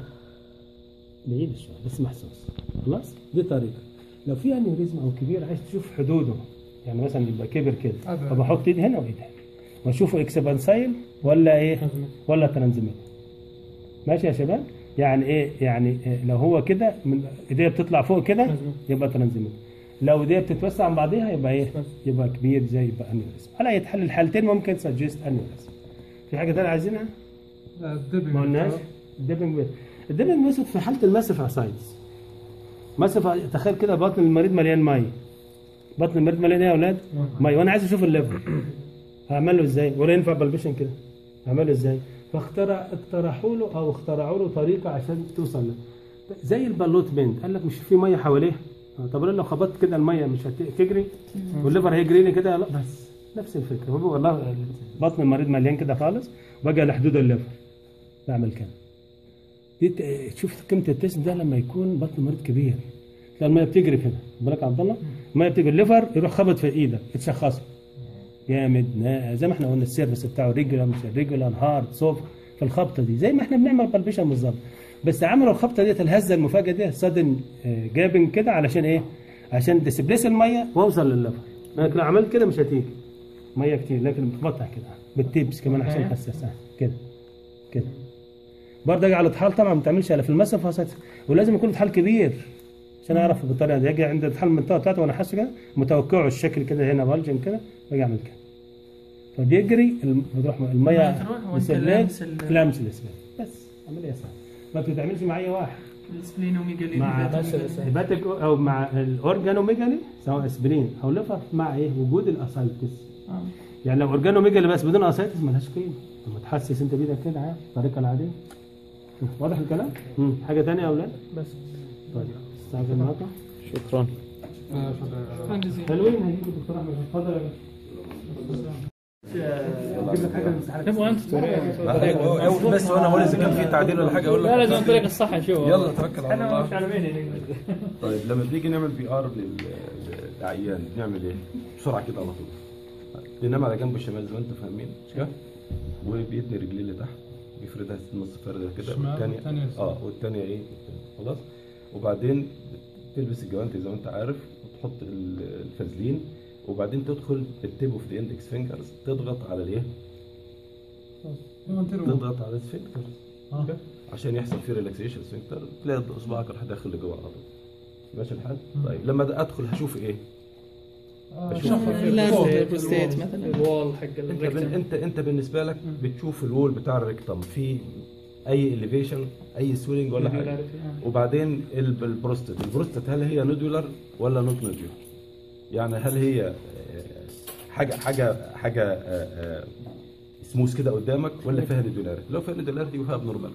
بعيد شوية بس محسوس. خلاص؟ دي طريقة. لو في aneurysm أو كبير عايز تشوف حدوده يعني مثلا يبقى كبر كده طب أحط ايدي هنا وايدي هنا. واشوفه expansile ولا إيه؟ ولا transmit. ماشي يا شباب؟ يعني إيه؟ يعني إيه لو هو كده من ايديه بتطلع فوق كده يبقى transmit لو ايديه بتتوسع عن بعضيها يبقى إيه؟ يبقى كبير زي يبقى aneurysm على أي حل الحالتين ممكن suggest aneurysm في حاجة ثانية عايزينها؟ ال dipping ما قلناش؟ ال dipping method ال dipping method في حالة ال massive ascites massive تخيل كده بطن المريض مليان ميه بطن المريض مليان إيه يا أولاد؟ ميه وأنا عايز أشوف ال liver. هعمله إزاي؟ ولا ينفع palpation كده؟ هعمله إزاي؟ فاخترع اقترحوا له أو اخترعوا له طريقة عشان توصل له. زي ال ballottement قال لك مش في مية حواليه. آه، طب لو خبطت كده المية مش هتجري؟ وال liver هيجري لي كده؟ لا. بس. نفس الفكرة. هو والله بطن المريض مليان كده خالص وبقى لحدود ال liver. بعمل كده. دي تشوف قيمه ال test ده لما يكون بطن المريض كبير. تلاقي الميه بتجري كده. بالك عبد الله الميه بتجري ال liver يروح خبط في إيدك تشخصه جامد زي ما إحنا قلنا ال surface بتاعه regular مش regular hard soft في الخبطة دي. زي ما إحنا بنعمل palpation بالظبط. بس عملوا الخبطة ديت الهزة المفاجاه دي sudden جابن كده علشان إيه؟ عشان ديسبليس المية وأوصل للليفر لكن لو عملت كده مش هتيجي. مية كتير لكن بتقطع كده بالتيبس كمان عشان أوكي. حساسة. كده. كده. برضه أجي على الطحال طبعا ما بتعملش إلا في المسافه. ولازم يكون طحال كبير عشان أعرف بالطريقة دي. أجي عند الطحال المنطقة بتاعته وأنا حاسه كده متوقعه الشكل كده هنا بلجن كده باجي أعمل كده. فبيجري الم- بتروح الميه تروح وانت بسلات لامس ال- لامس الاسبان بس عملية سهله ما بتتعملش مع أي واحد. ال splenomegaly مع hepatic أو مع ال organomegaly سواء spleen أو liver مع إيه؟ وجود ال ascites. آه. يعني لو organomegaly بس بدون ascites ملهاش قيمة. لما تحسس أنت بإيدك كده عادي الطريقة العادية. واضح الكلام؟ مم. حاجة ثانية يا أولاد؟ بس. طيب استعجل معاكم شكرا. حلوين. هيجيب الدكتور أحمد. اتفضل يا باشا تبغى أنت؟ توريني بس وأنا أقول إذا كان في تعديل ولا حاجة أقول لا لك لازم الطريقة الصح نشوف يلا توكل على إحنا مش الله عارفين يعني. طيب لما بنيجي نعمل PR للعيان بنعمل إيه؟ بسرعة كده على طول. بينام على جنبه الشمال زي ما أنتم فاهمين. مش كده؟ وبيتني رجليه اللي تحت بيفردها نص فرده كده. والثانيه. آه والثانيه إيه؟ خلاص. وبعدين تلبس الجوانتي زي ما أنت عارف وتحط ال- الفازلين. وبعدين تدخل ال tip of the index fingers تضغط على الايه؟ تضغط على ال sphincter آه. عشان يحصل فيه relaxation sphincter تلاقي اصبعك راح داخل لجوه على طول. ماشي الحال؟ طيب لما أدخل هشوف إيه؟ بشوف لا بروستيت مثلا. ال wall حق أنت بن... ال rectum انت أنت بالنسبة لك بتشوف ال wall بتاع ال rectum في أي elevation أي swelling ولا حاجة. وبعدين ال- البروستات. البروستات هل هي nodular ولا not nodular يعني هل هي آه، حاجة حاجة حاجة سموث كده قدامك ولا فيها nodularity لو فيها nodularity يبقى فيها abnormal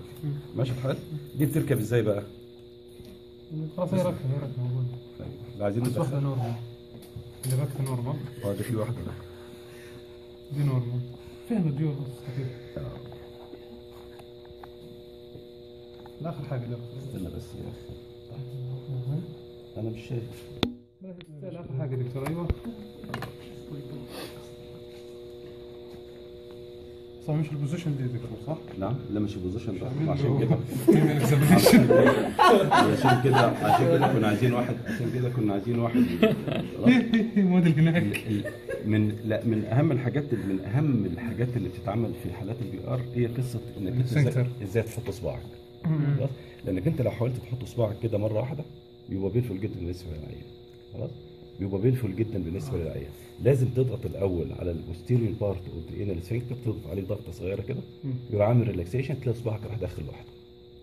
ماشي الحال دي بتركب إزاي بقى؟ خلاص هي ركبه هي ركبه موجودة. طيب اللي عايزين بس واحدة ندخل normal. اللي ركبه normal؟ آه ده في واحدة. دي normal. فيها nodule بس خفيف لا آخر حاجة دي. استنى بس يا أخي. أنا مش شايف. لا آخر حاجة دكتور أيوه. صح مش ال position دي دكتور صح؟ نعم لا مش ال position ده. عشان عشان كده. عشان كده عشان كده كنا عايزين واحد عشان كده كنا عايزين واحد؟ موديل هناك. من لا من أهم الحاجات من أهم الحاجات اللي بتتعمل في حالات ال PR هي قصة إنك أنت إزاي, تحط صباعك. خلاص لأنك أنت لو حاولت تحط صباعك كده مرة واحدة بيبقى painful جدا بالنسبة للعيان خلاص؟ بيبقى painful جدا بالنسبة للعيان. لازم تضغط الأول على ال posterior part of the anal sphincter تضغط عليه ضغطة صغيرة كده يبقى عامل relaxation تلاقي صباعك راح داخل لوحده.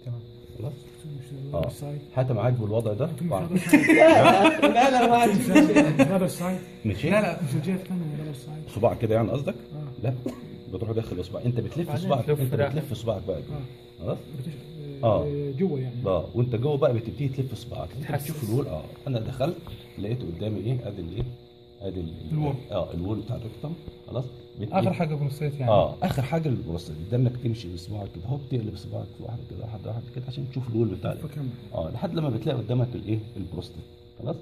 تمام. خلاص؟ آه. حتى معاك بالوضع ده؟ بعد- لا لا ما ال side ماشي. لا لا مش صباعك كده يعني قصدك؟ لا. بتروح داخل اصبعك انت بتلف صباعك. تلف انت. بتلف صباعك بقى. كده خلاص؟ آه. جوا يعني. آه وانت جوه بقى بتبتدي تلف صباعك. انت بتشوف ال wall آه. أنا دخلت لقيت قدامي إيه؟ أدي الايه أدي ال- ال wall. آه ال wall بتاع ال rectum خلاص؟ آخر حاجة بروستيت يعني. آه. آخر حاجة البروستات ده انك تمشي بصباعك كده. هوب تقلب صباعك واحدة كده واحدة واحدة كده عشان تشوف ال wall بتاع آه. لحد لما بتلاقي قدامك الايه البروستات خلاص؟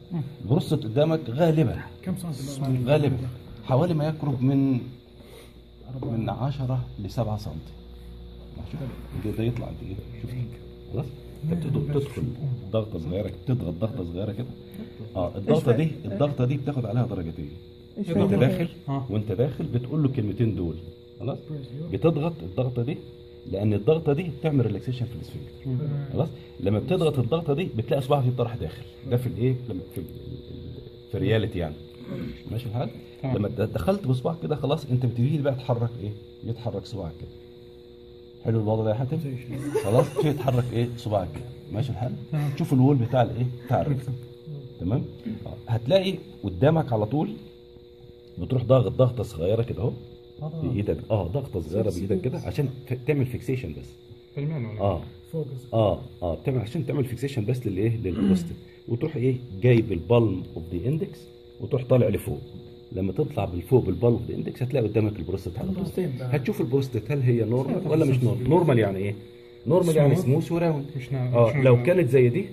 البروستات قدامك غالبا. كم سنتي غالبا. حوالي ما يقرب من من 10 ل 7 سم ده, ده يطلع قد إيه. شوف خلاص انت بتضغط- تدخل ضغطة صغيره تضغط ضغطة صغيرة كده. آه الضغطة دي الضغطة دي بتاخد عليها درجتين إيش وأنت؟ داخل. وأنت داخل بتقول له الكلمتين دول. خلاص؟ بتضغط الضغطة دي لأن الضغطة دي بتعمل relaxation في ال sphincter خلاص؟ لما بتضغط الضغطة دي بتلاقي صباعك يطرح داخل. ده في الإيه؟ لما في في ال reality يعني. ماشي الحال. لما دخلت بصباعك كده خلاص أنت بتبتدي بقى تحرك إيه؟ يتحرك صباعك كده. حلو الوضع ده يا حاتم؟ خلاص تبتدي يتحرك إيه؟ صباعك كده. ماشي الحال؟ تشوف ال wall بتاع الإيه؟ بتاع تمام؟ آه. هتلاقي قدامك على طول بتروح ضاغط ضغطة صغيرة كده أهو. بايدك آه ضغطة صغيرة بإيدك كده عشان تعمل fixation بس. ال manual آه. آه آه. بتعمل عشان تعمل fixation بس للإيه؟ للبروستات وتروح إيه؟ جايب ال palm of the index وتروح طالع لفوق. لما تطلع بالفوق the index هتلاقي قدامك البروستات على طول. هتشوف البروستات هل هي normal ولا مش normal؟ normal يعني إيه؟ normal يعني smooth؟ و round. مش نعم آه لو كانت زي دي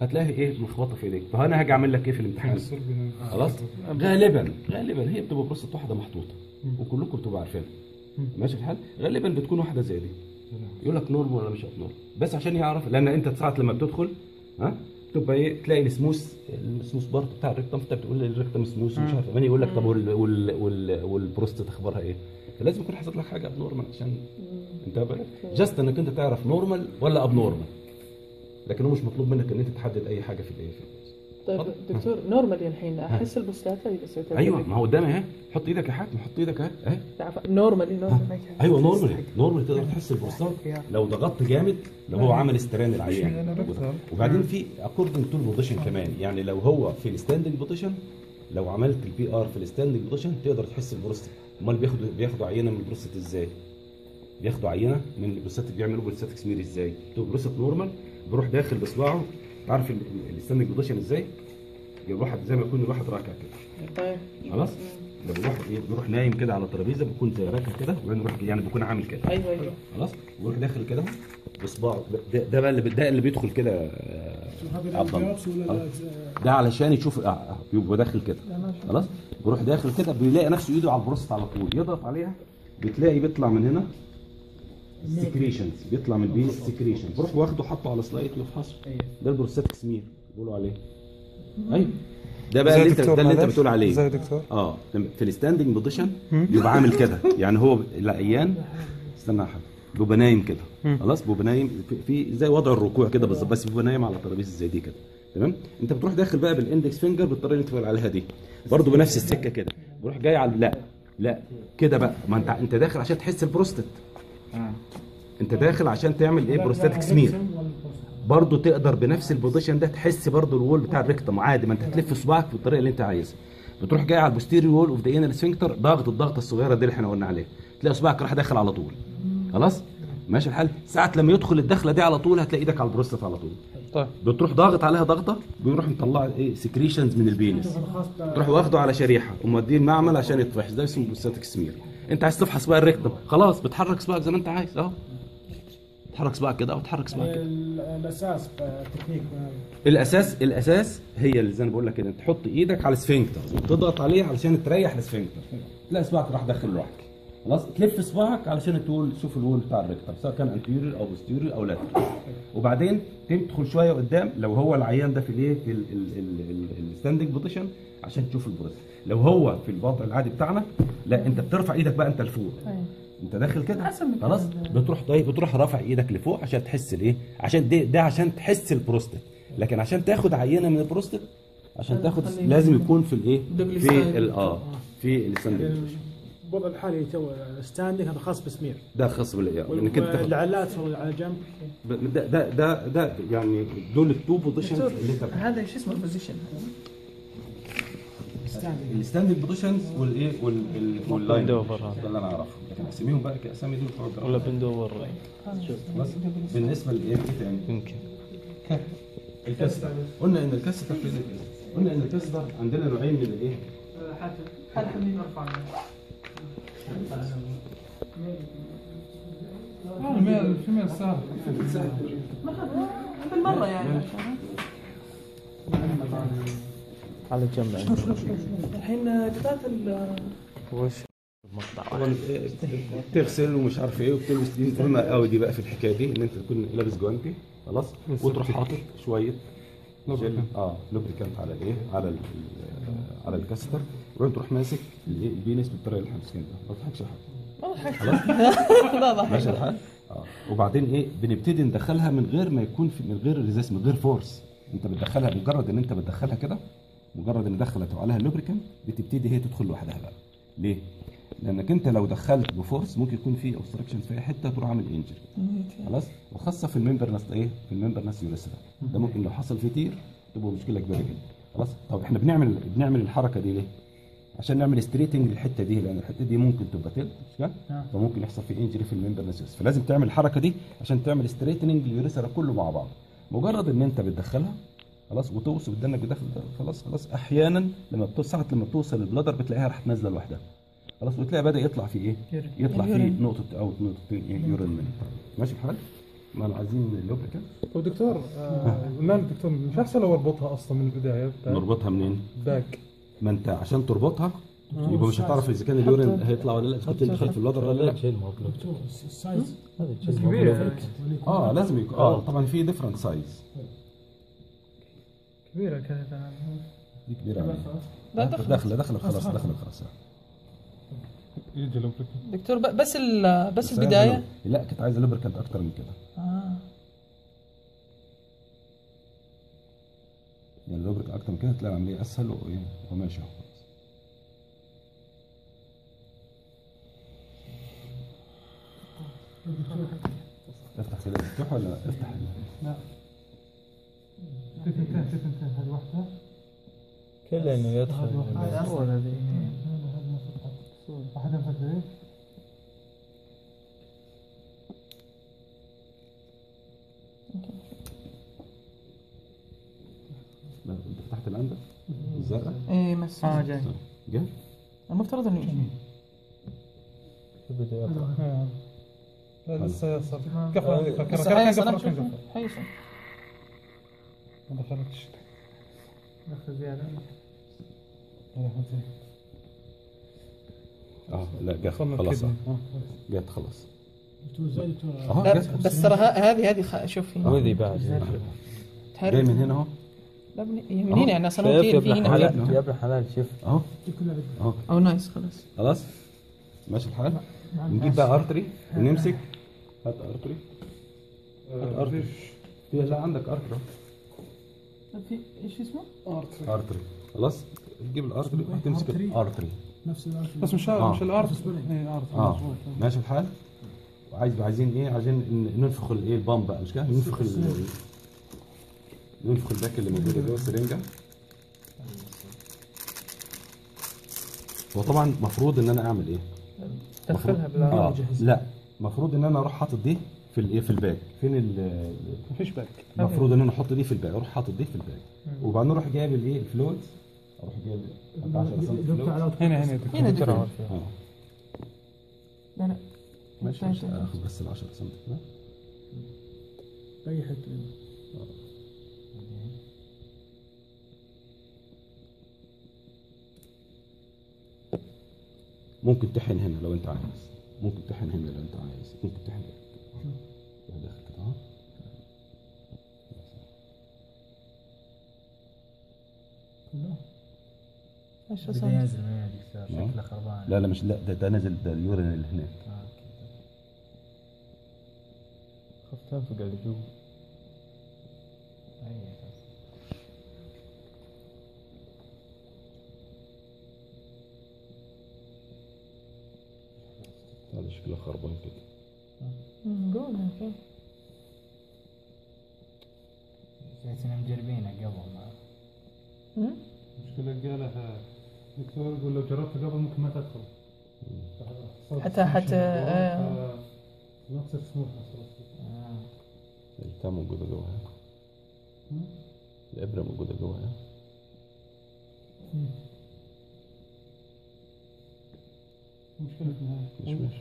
هتلاقي إيه؟ مخبطة في إيديك. فانا هاجي أعمل لك إيه في الامتحان؟ خلاص؟ غالبا غالبا هي بتبقى بروستات واحدة محطوطة وكلكم بتبقوا عارفينها. ماشي الحال؟ غالبا بتكون واحدة زي دي. يقول لك normal ولا مش normal. بس عشان يعرف لأن أنت ساعة لما بتدخل ها؟ تبقى إيه تلاقي السموث السموث بارت بتاع الريكتم انت بتقول الريكتم سموث مش عارف مين يقول لك طب وال وال وال والبروستات اخبارها إيه؟ فلازم يكون حاطط لك حاجة abnormal عشان أنت بالك just إنك أنت تعرف normal ولا abnormal لكن هو مش مطلوب منك إن أنت تحدد أي حاجة في الايه طيب دكتور normally الحين أحس بس أيوه ما هو قدامي أهي. حط إيدك يا حاتم حط إيدك أهي. اهي normally normally أيوه normal. normal تقدر تحس البروستات لو ضغطت جامد لو هو عمل strain العيان وبعدين في according to ال position كمان. يعني لو هو في ال standing position لو عملت ال PR في ال standing position تقدر تحس البروستات أمال بياخدوا بياخدوا عينة من البروستات إزاي؟ بياخدوا عينة من البروستات بيعملوا prostatic smear إزاي؟ تبقى بروستات normal بيروح داخل بصباعه عارف ال standing position إزاي؟ يروح زي ما يكون الواحد راكع كده. طيب. خلاص؟ ده بيروح إيه بيروح نايم كده على ترابيزه بيكون زي راكع كده وبعدين يروح يعني بيكون عامل كده. أيوه أيوه. خلاص؟ ويروح داخل كده بصباعه ده, ده بقى اللي ده اللي بيدخل كده آه. ده علشان يشوف آه، آه، يبقى داخل كده. خلاص؟ بيروح داخل كده بيلاقي نفسه ايده على البروست على طول. يضغط عليها بتلاقي بيطلع من هنا secretions بيطلع من ال penis secretion بروح واخده حطه على slide يفحصه ده ال prostatic smear بيقولوا عليه. أيوه. ده بقى اللي انت ده اللي انت بتقول عليه. إزاي يا دكتور؟ آه. في ال standing position بيبقى عامل كده. يعني هو العيان استنى يا حبيبي. بيبقى نايم كده خلاص بيبقى نايم في, في زي وضع الركوع كده بالظبط. بس بيبقى نايم على ترابيزة زي دي كده. تمام؟ انت بتروح داخل بقى بال index finger بالطريقة اللي انت بتقول عليها دي. برضه بنفس السكة كده. بروح جاي على لا. لا. كده بقى. ما انت انت داخل عشان تحس البروستات. انت داخل عشان تعمل إيه؟ prostatic smear برضه تقدر بنفس ال position ده تحس برضه ال wall بتاع ال rectum عادي ما انت هتلف صباعك بالطريقة اللي انت عايزها بتروح جاي على ال posterior wall of the anal sphincter ضاغط الضغطة الصغيرة دي اللي إحنا قلنا عليها. تلاقي صباعك راح داخل على طول. خلاص؟ ماشي الحال. ساعة لما يدخل الدخلة دي على طول هتلاقي إيدك على البروستات على طول. طيب. بتروح ضاغط عليها ضغطة بيروح مطلع إيه؟ secretions من ال penis تروح واخده على شريحة وموديه المعمل عشان يتفحص. ده اسمه prostatic smear انت عايز تفحص بقى ال rectum. خلاص بتحرك صباعك زي ما انت عايز اهو. تحرك صباعك كده أو تحرك صباعك كده. الأساس تكنيك الأساس الأساس هي اللي زي ما بقول لك كده تحط إيدك على ال sphincter وتضغط عليه علشان تريح ال sphincter. تلاقي صباعك راح داخل لوحدك. خلاص؟ تلف صباعك علشان تقول شوف ال wall بتاع ال rectum سواء كان anterior أو posterior أو lateral وبعدين تدخل شوية قدام لو هو العيان ده في الإيه؟ في ال standing position عشان تشوف البروست لو هو في الوضع العادي بتاعنا لا انت بترفع إيدك بقى انت لفوق. انت داخل كده خلاص؟ بتروح طيب بتروح رافع إيدك لفوق عشان تحس الايه؟ عشان ده, ده عشان تحس البروستات لكن عشان تاخد عينة من البروستات عشان تاخد لازم يكون في الايه؟ في آه في ال standing الوضع الحالي to standing هذا خاص بسمير. ده خاص بالإيه؟ انك انت تاخد والعلات على جنب. ده ده ده, ده يعني دول التو بوزيشنز اللي انت هذا شو اسمه البوزيشن الستاندنج بوزيشنز والايه وال واللاين ده اللي أنا أعرفه. لكن اساميهم بقى كاسامي دول بتوع ولا. بندور خلاص بالنسبة لإيه؟ إيه تاني؟ يمكن. الكاستر قلنا إن الكاستر فين قلنا إن الكاستر عندنا نوعين من الإيه؟ هل حبيبي ارفع المال في مال سهل بالمرة يعني على جنب. الحين قطعت ال وش مقطع طبعا واحد إيه، بتغسل ومش عارف إيه وبتلبس دي مهمه قوي دي بقى في الحكاية دي إن أنت تكون لابس جوانتي خلاص؟ وتروح حاطط شوية جل آه لوبريكانت على الإيه؟ على ال على الكاستر. وبعدين تروح ماسك؟ البينس بالطريقة اللي إحنا ماسكينها. ما تضحكش يا حاج. لا ضحك ماشي الحال آه. وبعدين إيه؟ بنبتدي ندخلها من غير ما يكون في من غير resist من غير force. أنت بتدخلها مجرد إن أنت بتدخلها كده مجرد إن دخلت وعليها ال lubricant بتبتدي هي تدخل لوحدها بقى. ليه؟ لأنك أنت لو دخلت ب force ممكن يكون في obstruction في أي حتة تروح عامل injury خلاص؟ وخاصة في ال membranous إيه؟ في ال membranous urethra ده ممكن لو حصل فيه tear تبقى مشكلة كبيرة جدا. خلاص؟ طب إحنا بنعمل بنعمل الحركة دي ليه؟ عشان نعمل straightening للحتة دي لأن الحتة دي ممكن تبقى tilt مش كده؟ فممكن يحصل في injury في ال membranous فلازم تعمل الحركة دي عشان تعمل straightening لل urethra كله مع بعض. مجرد إن أنت بتدخلها خلاص وتوصل ودنك بداخل خلاص خلاص. أحيانا لما بتوصل ساعة لما بتوصل ال bladder بتلاقيها راح نازله لوحدها خلاص وتلاقي بدأ يطلع في إيه؟ يطلع في urine. نقطة أو نقطتين urine منها ماشي الحال؟ ما عايزين ال lubricant طب دكتور آه، لا دكتور مش أحسن لو أربطها أصلا من البداية؟ نربطها منين؟ bag. ما أنت عشان تربطها يبقى مش هتعرف إذا كان ال urine هيطلع ولا لا إذا كنت دخلت في ال bladder ولا لا. دكتور ال size كبيره آه. لازم يكون. آه طبعا في different size كبيرة كانت دي كبيرة عليها. لا دخل داخله خلاص داخله خلاص. يجي لو دكتور بس ال- بس لوب- لا كنت عايزة lubricant أكتر من كده. آه. يعني اللوبريكانت أكتر من كده تلاقي العملية أسهل وايه وماشي أهو. افتح كده مفتوح ولا افتح تثنتين هذه واحدة كله إنه يدخل واحدة فتحتين لا انت فتحت اللي عندك الزرقاء إيه بس آه جاي جه المفترض انه يجي لا لسه يصل قفل بس فكرة حيصل ما دخلتش. دخل زيادة. آه لا وصلنا خلاص. آه. جت خلاص. جت بس ترى هذه هذه شوف هنا. وذي بعد؟ جاي من هنا اهو لا من هنا يعني أصلا في في هنا. حلال. يا ابن حلال شوف. أهو. أهو. نايس خلاص. خلاص. ماشي الحال. نجيب بقى ارتري ونمسك هات ارتري هات ارتري في لا عندك ارتري في إيش اسمه؟ ارتري خلاص؟ تجيب الارتري وتمسك؟ الارتري نفس الأرض بس مش آه. مش الأرض إيه ارض آه. ماشي الحال؟ وعايز عايزين إيه؟ عايزين ننفخ الايه البامب بقى مش كده؟ ننفخ ال ننفخ الباك اللي موجوده جوه السرنجه هو طبعا المفروض إن أنا أعمل إيه؟ دخلها آه. بالعرض لا المفروض إن أنا أروح حاطط دي في الايه في الباك. فين ال مفيش باك. المفروض إن أنا أحط دي في الباك. أروح حاطط دي في الباك. وبعدين أروح جايب الايه الفلويد. أروح جايب 10 سم هنا هنا هنا دكتور دكتور. آه. لا لا. ماشي ماشي. اخذ بس ال 10 سم كده أي حتة ممكن تحن هنا لو أنت عايز. ممكن تحن هنا لو أنت عايز. ممكن تحن هنا. داخل كده لا لا مش لا ده, ده نزل ده اليورين اللي هناك آه،. خفت انفق اللي جوا. هذا شكله خربان كده قول أوكي جالسين مجربينه قبل ما مم؟ مشكلة قالها دكتور يقول لو جربت قبل ممكن ما تدخل حتى- حتى، آه. ما تصير سموث آه. البتاع موجودة جوه اهي. الإبرة موجودة جوه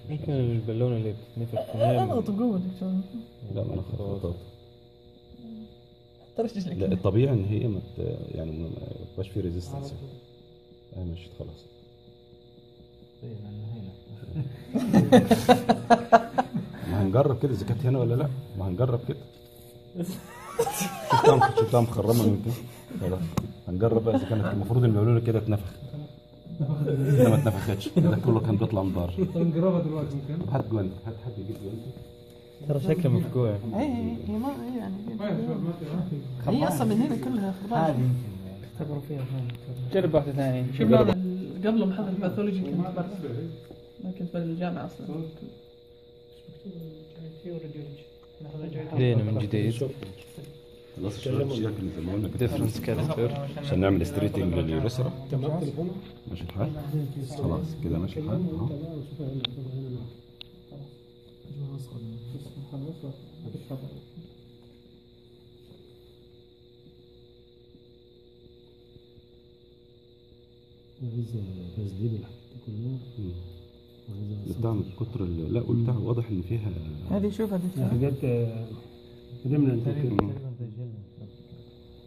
يمكن البالونة اللي بتنفخ في اضغط دكتور لا ما أنا خطأت طرش رجلك لا الطبيعي ان هي ما ت- يعني ما يبقاش في ريزيستنس هي مشيت خلاص طيب أنا ما هنجرب كده اذا كانت هنا ولا لا ما هنجرب كده شفتها شفتها مخرمه من كده خلاص هنجرب بقى اذا كانت المفروض المبلوله كده اتنفخ كده ما اتنفختش كده كله كان بيطلع من ضهر نقربها دلوقتي ممكن هات جوانت هات حد يجيب جوانت ترى شكله مفقوع اي اي هي ما يعني هي أصلا من هنا كلها خضار هذه يمكن اختبروا فيها جرب واحدة ثانية. شوف قبل محل الباثولوجي كنت برا ما كنت في الجامعة أصلا. بدينا من جديد؟ خلاص شكل زي ما قلنا ديفرنس كاركتر عشان نعمل ستريتنج لليسرى. تمام. ماشي الحال. خلاص كده ماشي الحال. أهو. عايز تسديد الحاجات دي كلها بتاع من كتر ال- لا والبتاع واضح إن فيها هذه شوف هذه حاجات ريمننت كده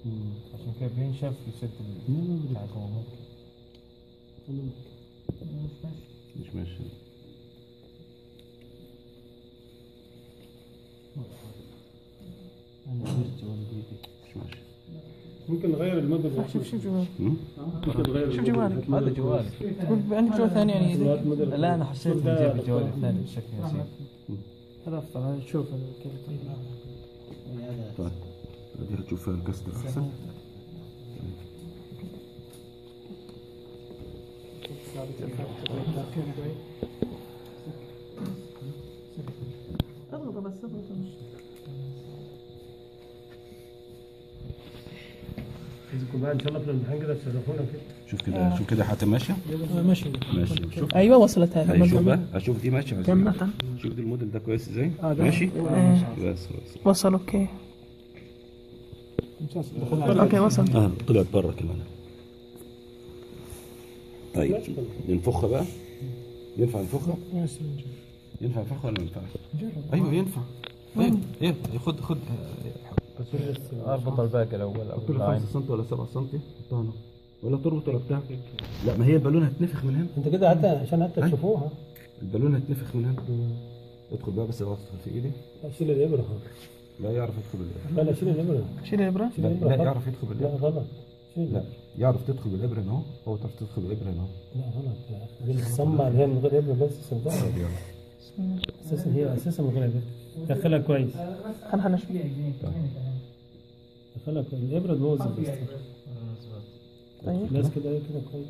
مم. عشان كذا بينشف يسد لا، لا، لا. العقومات مش ماشي. مش ماشي. ممكن نغير الموديل شوف شوف جوال مم؟ ممكن نغير شوف. جوالك. هذا جوالي تقول عندك جوال ثاني يعني. لا أنا حسيت إني جايب الجوال الثاني بشكل يسير خلاص طبعا شوف كيف طيب. دي هتشوف فيها الكسر أحسن. اضغط بس اضغط عايزكم بقى ان شاء الله في الامتحان كده كده شوف كده شوف كده حاتم ماشية؟ ماشي ماشي شوف. أيوه وصلت هذه. هاي شوف بقى أشوف دي ماشية. شوف. دي الموديل ده كويس إزاي؟ آه،. ماشي؟ إيه. بس بس. وصل okay. okay وصل. آه طلعت بره كمان. طيب ننفخها بقى؟ ينفع ننفخها ينفع ننفخها ولا ما ينفعش؟ أيوه ينفع. أيوه إيه خد خد. اربط الباقي الأول أو كل العين 5 سم ولا 7 سم حطها هنا ولا تربط ولا بتاع؟ لا ما هي البالونه هتنفخ من هنا. أنت كده حتى عشان حتى تشوفوها. البالونه هتنفخ من هنا. ادخل بقى بس تدخل في إيدي. شيل الإبرة. لا يعرف يدخل بالابره لا لا شيل الإبرة. شيل الإبرة؟ لا, لا يعرف يدخل لا بالابره غلط. شيل. لا يعرف تدخل بالابره هنا اهو هو تعرف تدخل بالابره هنا اهو لا غلط. الصمة اللي هي من غير إبرة بس. أساسا هي أساسا من غير إبرة. دخلها كويس. خلنا نشوف دخلها كويس. الإبرة تبوظ بس طيب. بس كده كده كويس.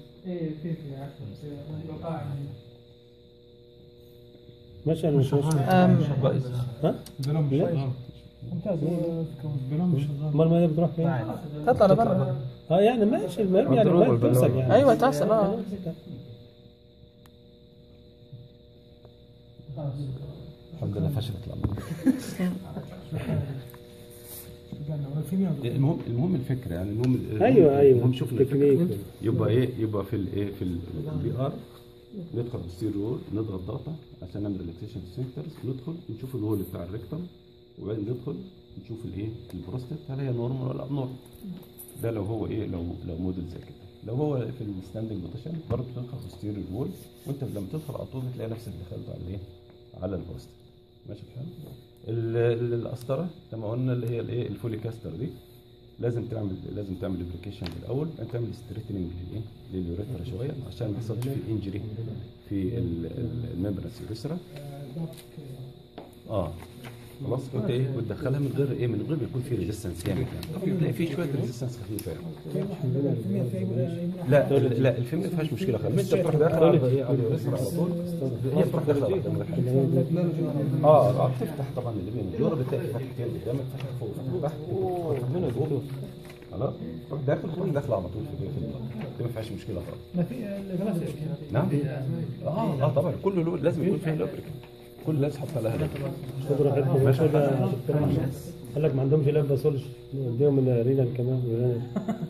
ماشي ولا مش ماشي؟ أم، ها؟ ممتاز. امال ما هي بتروح فين؟ تطلع لبرا. آه يعني ماشي. المهم يعني ما تمسك يعني. أيوه تصل آه. الحمد لله فشلت الفيمياء المهم المهم الفكرة يعني المهم أيوه أيوه. المهم شوفنا الفكرة. يبقى إيه؟ يبقى في الايه في البي ار ندخل في السير رول نضغط ضغطه عشان نعمل relaxation sphincters ندخل نشوف ال wall بتاع ال rectum وبعدين ندخل نشوف الايه البروستات هل هي normal ولا abnormal ده لو هو إيه لو لو موديل زي كده. لو هو في ال standing position برضه بتدخل في الستير رول وأنت لما تدخل على طول بتلاقي نفسك دخلت على الايه على البروستات ماشي الحال ال- ال- القسطرة زي ما قلنا اللي هي الإيه؟ ال Foley catheter دي لازم تعمل لازم تعمل lubrication الأول انت تعمل straightening للإيه؟ لليوريثرا شوية عشان ما يحصلش في انجري في الممبرانس يوريثرا آه. خلاص إيه وتدخلها من غير إيه من غير ما يكون في ريزيستنس جامد يعني في شوية ريزيستنس خفيفه يعني لا لا الفيلم ما فيهاش مشكله خالص انت بتروح داخل إيه هي بتروح داخل على طول آه آه بتفتح طبعا اللي بين الجوره بتلاقي فتحتين قدامك فتحه فوق تحت من فوق خلاص تروح داخل تروح داخل على طول في في دي ما فيهاش مشكله خالص ما في نعم آه آه طبعا كله له لازم يكون فيه لوبريكنت كل لازم يحط لها راحتكم ماشي. قال لك ما عندهمش لعبة سولش. نديهم الرينال كمان. الرينال.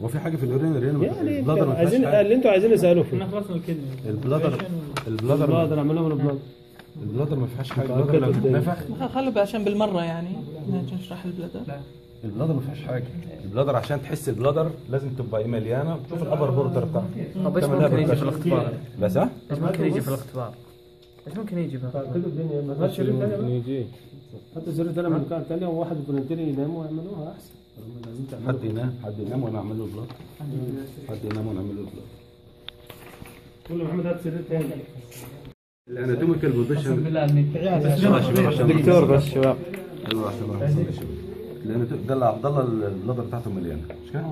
وفي حاجة في الاورين الرين يعني البلادر عايزين. اللي أنتوا عايزين اسالوا فيه. إحنا خلصنا الكلمة البلادر البلادر ما- اعمل لهم البلاد. البلادر ما فيهاش حاجة. البلادر لو قدامي. تتنفخ خلوا بقى عشان بالمرة يعني. نشرح البلد البلادر ما فيهاش حاجة. البلادر عشان تحس البلادر لازم تبقى إيه مليانة. تشوف الابر بوردر بتاعها. طب إيش ممكن يجي في. الاختبار؟ بس ها؟ إيش ممكن يجي في الاختبار؟ إيش ممكن يجي في فكده الدنيا ما تاني بقى. يجي. حتى الزر ده لما كان تاني وواحد فولنتير يناموا ويعملوها أحسن. حد ينام حد ينام وأنا اعمل له البلاد حد ينام وأنا اعمل له البلاد قول له محمد هات سرير تاني ال anatomical position دكتور بس شباب أيوه عشان ما يحصلش لأن ده اللي عبد الله ال bladder بتاعته مليانة. مش كده؟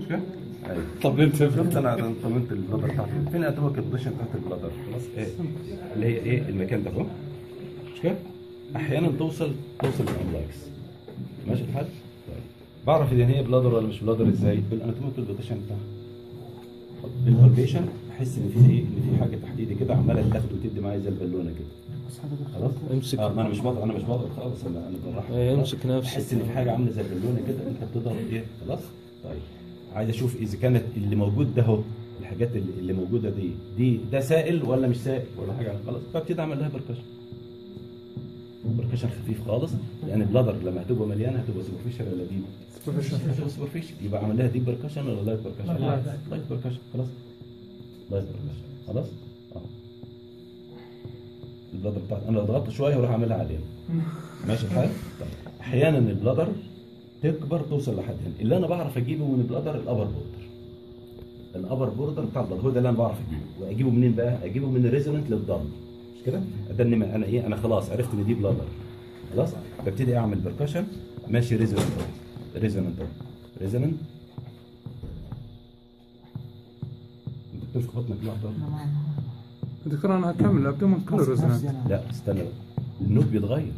مش كده؟ أيوه. طب أنت شفت أنا طمنت ال bladder بتاعته فين ال anatomical position بتاعت ال bladder خلاص. إيه؟ اللي هي إيه؟ المكان ده اهو مش كده؟ أحيانا توصل توصل لل umbilicus ماشي الحال؟ طيب. بعرف إذا هي bladder ولا مش bladder إزاي؟ بال anatomical position بتاعها. بال palpation احس إن في إيه؟ إن في حاجة تحديدي كده عمالة تاخد وتدي معايا زي البالونة كده. خلاص؟ امسك آه ما أنا مش بضغط أنا مش بضغط خالص أنا أنا بالراحة. امسك نفسك. احس إن في حاجة عاملة زي البالونة كده أنت بتضغط إيه؟ خلاص؟ طيب. عايز أشوف إذا كانت اللي موجود ده اهو الحاجات اللي, موجودة دي. دي ده سائل ولا مش سائل؟ ولا حاجة. خلاص ببتدي اعمل لها percussion percussion خفيف خالص. لأن ال bladder لما هتبقى مليانة هتبقى superficial ولا deep superficial يبقى أعمل لها deep percussion ولا light percussion light percussion خلاص. light percussion خلاص؟ آه. ال bladder بتاعت أنا لو ضغطت شوية وراح أعملها عليها. ماشي الحال طيب. أحيانا ال bladder تكبر توصل لحد هنا. اللي أنا بعرف أجيبه من ال bladder ال upper border. ال upper border بتاع ال bladder هو ده اللي أنا بعرف أجيبه. وأجيبه منين بقى؟ أجيبه من ال resonant لل dull مش كده؟ ده ان أنا إيه أنا خلاص عرفت إن دي bladder. خلاص؟ ببتدي أعمل percussion ماشي resonant resonant انت بتنفخ بطنك لوحده دكتور أنا هكمل ال abdomen كله resonant لا استنى. ال note بيتغير.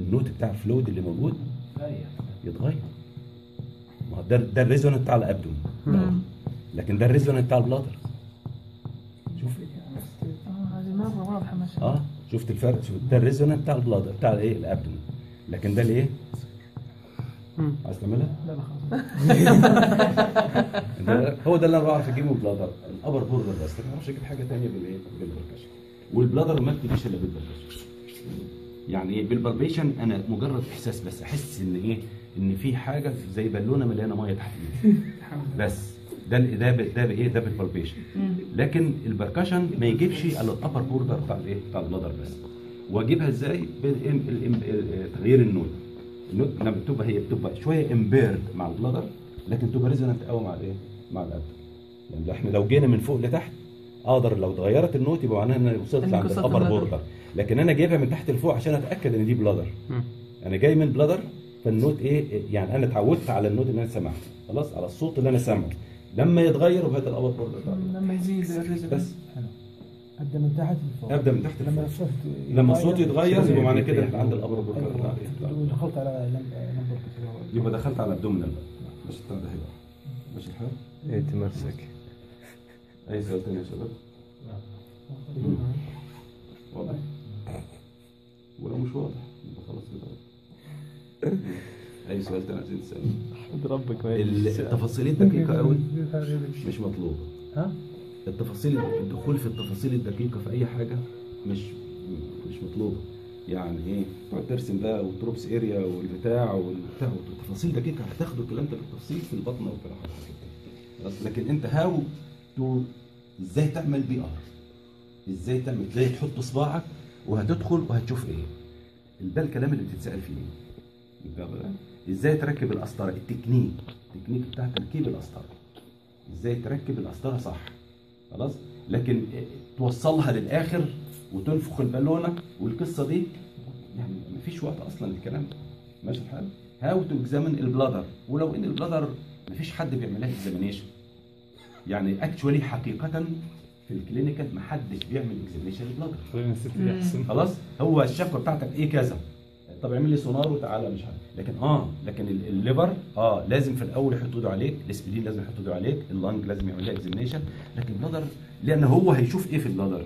ال note بتاع ال fluid اللي موجود. يتغير. ما هو ده ده ال resonant بتاع ال abdomen لكن ده ال resonant بتاع ال bladder شوف آه، هذه مرة واضحة ما شاء الله. آه شفت الفرق؟ شفت ده ال resonant بتاع ال bladder بتاع الايه ال abdomen لكن ده الايه عايز تعملها؟ لا لا خلاص. هو ده اللي أنا بعرف أجيبه bladder ال upper border بس ما بعرفش أجيب حاجة ثانية بالإيه؟ بال percussion وال bladder ما بتجيش إلا بال percussion يعني إيه؟ بال palpation أنا مجرد إحساس بس أحس إن إيه؟ إن في حاجة زي بالونة مليانة مية تحت ايدي بس. ده ده ب- ده بإيه؟ ده بال palpation لكن ال percussion ما يجيبش الا ال upper border بتاع الإيه؟ بتاع ال bladder بس. وأجيبها إزاي؟ تغيير ال note ال note لما بتبقى هي بتبقى شوية impaired مع ال bladder لكن تبقى resonant قوي مع الإيه؟ مع ال abdomen يعني إحنا لو جينا من فوق لتحت أقدر لو اتغيرت ال note يبقى معناها إن أنا وصلت إنك عند وصلت ال upper. border لكن أنا جايبها من تحت لفوق عشان أتأكد إن دي bladder أنا جاي من bladder فال note إيه يعني أنا اتعودت على ال note اللي أنا سمعته خلاص؟ على الصوت اللي أنا سامعه. لما يتغير وهذا border بتاعي. لما يزيد بس. أبدأ من تحت لفوق أبدأ من تحت لما الصوت لما الصوت يتغير يبقى معنى كده إحنا عند ال upper border بتاعي. دخلت على number يبقى دخلت على ال abdominal مش ده حلو ماشي الحال إيه تمسك. أي سؤال تاني يا شباب. واضح. ولو مش واضح يبقى خلاص كده. أي سؤال تاني عايزين تسألني؟ حد ربك التفاصيل الدقيقة قوي مش مطلوبة. ها؟ التفاصيل الدخول في التفاصيل الدقيقة في أي حاجة مش مش مطلوبة. يعني إيه؟ تقعد ترسم بقى وال Traube's area والبتاع والبتاع والتفاصيل دقيقه هتاخدوا الكلام ده بالتفصيل في البطن والكلام خلاص لكن أنت how to إزاي تعمل PR إزاي تعمل إزاي تحط صباعك وهتدخل وهتشوف إيه؟ ده الكلام اللي بتتسأل فيه. إزاي تركب القسطره ال technique. ال technique بتاع تركيب القسطره إزاي تركب القسطره صح؟ خلاص؟ لكن توصلها للآخر وتنفخ البالونة والقصة دي يعني مفيش وقت أصلا للكلام. ده ماشي الحال؟ how to examine ال bladder ولو إن ال bladder مفيش حد بيعمل لها examination يعني actually حقيقه في ال clinical محدش بيعمل examination لل bladder أحسن. خلاص؟ هو الشكوى بتاعتك إيه كذا؟ طب اعمل لي سونار وتعالى مش عارف. لكن آه لكن ال- ال liver آه لازم في الأول يحطوا ايده عليك ال spleen لازم يحطوا ايده عليك ال lung لازم يعمل لها examination لكن ال bladder لأن هو هيشوف إيه في ال bladder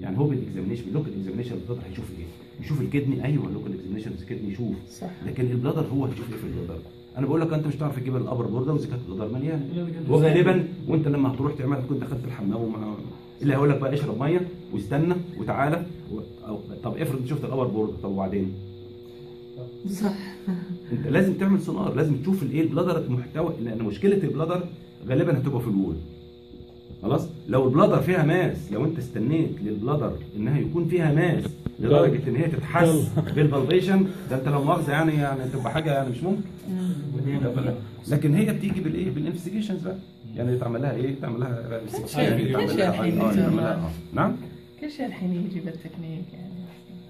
يعني هو بال examination بال local examination ال bladder هيشوف إيه؟ يشوف ال kidney أيوه ال local examination ال kidney يشوف. صح. لكن ال bladder هو هيشوف إيه في ال bladder أنا بقول لك أنت مش هتعرف تجيب ال upper border ده وإذا كانت ال bladder مليانة. وغالبا وأنت لما هتروح تعملها تكون دخلت الحمام وما اللي هيقول لك بقى اشرب مية واستنى وتعالى و... أو... طب افرض شفت ال upper border طب وبعدين؟ صح. انت لازم تعمل سونار لازم تشوف الايه ال bladder المحتوى لأن مشكلة ال bladder غالبا هتبقى في ال wall. خلاص؟ لو ال bladder فيها mass لو انت استنيت لل bladder إنها يكون فيها mass لدرجة إن هي تتحس بال palpation ده أنت لو مؤاخذة يعني يعني تبقى حاجة يعني مش ممكن. لكن هي بتيجي بالإيه؟ بال investigations بقى. يعني يتعمل لها إيه؟ يتعمل لها شيء لها- آه،. آه. نعم؟ كل شيء الحين يجي بالتكنيك يعني.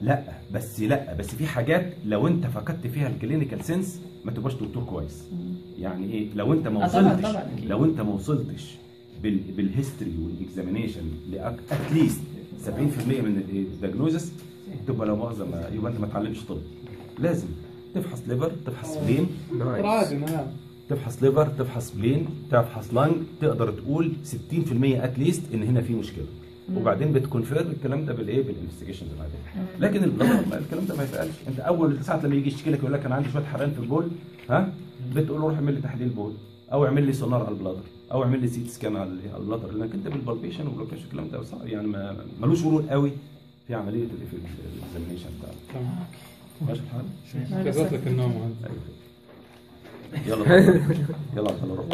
لا بس لا بس في حاجات لو انت فقدت فيها ال clinical sense ما تبقاش دكتور كويس. يعني إيه؟ لو انت ما آه وصلتش. لو انت ما وصلتش بال بال history وال examination at least 70% من ال diagnosis تبقى لو مؤاخذة ما- يبقى انت ما اتعلمتش طب. لازم تفحص liver تفحص spleen عادي نعم تفحص liver تفحص spleen تفحص lung تقدر تقول 60% at least إن هنا في مشكلة. وبعدين بت confirm الكلام ده بالايه؟ بال investigations العاديه لكن الكلام ده ما يسألش. انت أول ساعة لما يجي يشتكي لك يقول لك أنا عندي شوية حرقان في البول ها؟ بتقول له روح اعمل لي تحليل بول أو اعمل لي سونار على ال bladder أو اعمل لي CT scan على ال bladder لأنك أنت بال palpation وال percussion الكلام ده صعب. يعني ما ملوش role قوي في عملية ال examination بتاعك. تمام. ماشي الحال جزت لك النوم يلا يلا نروح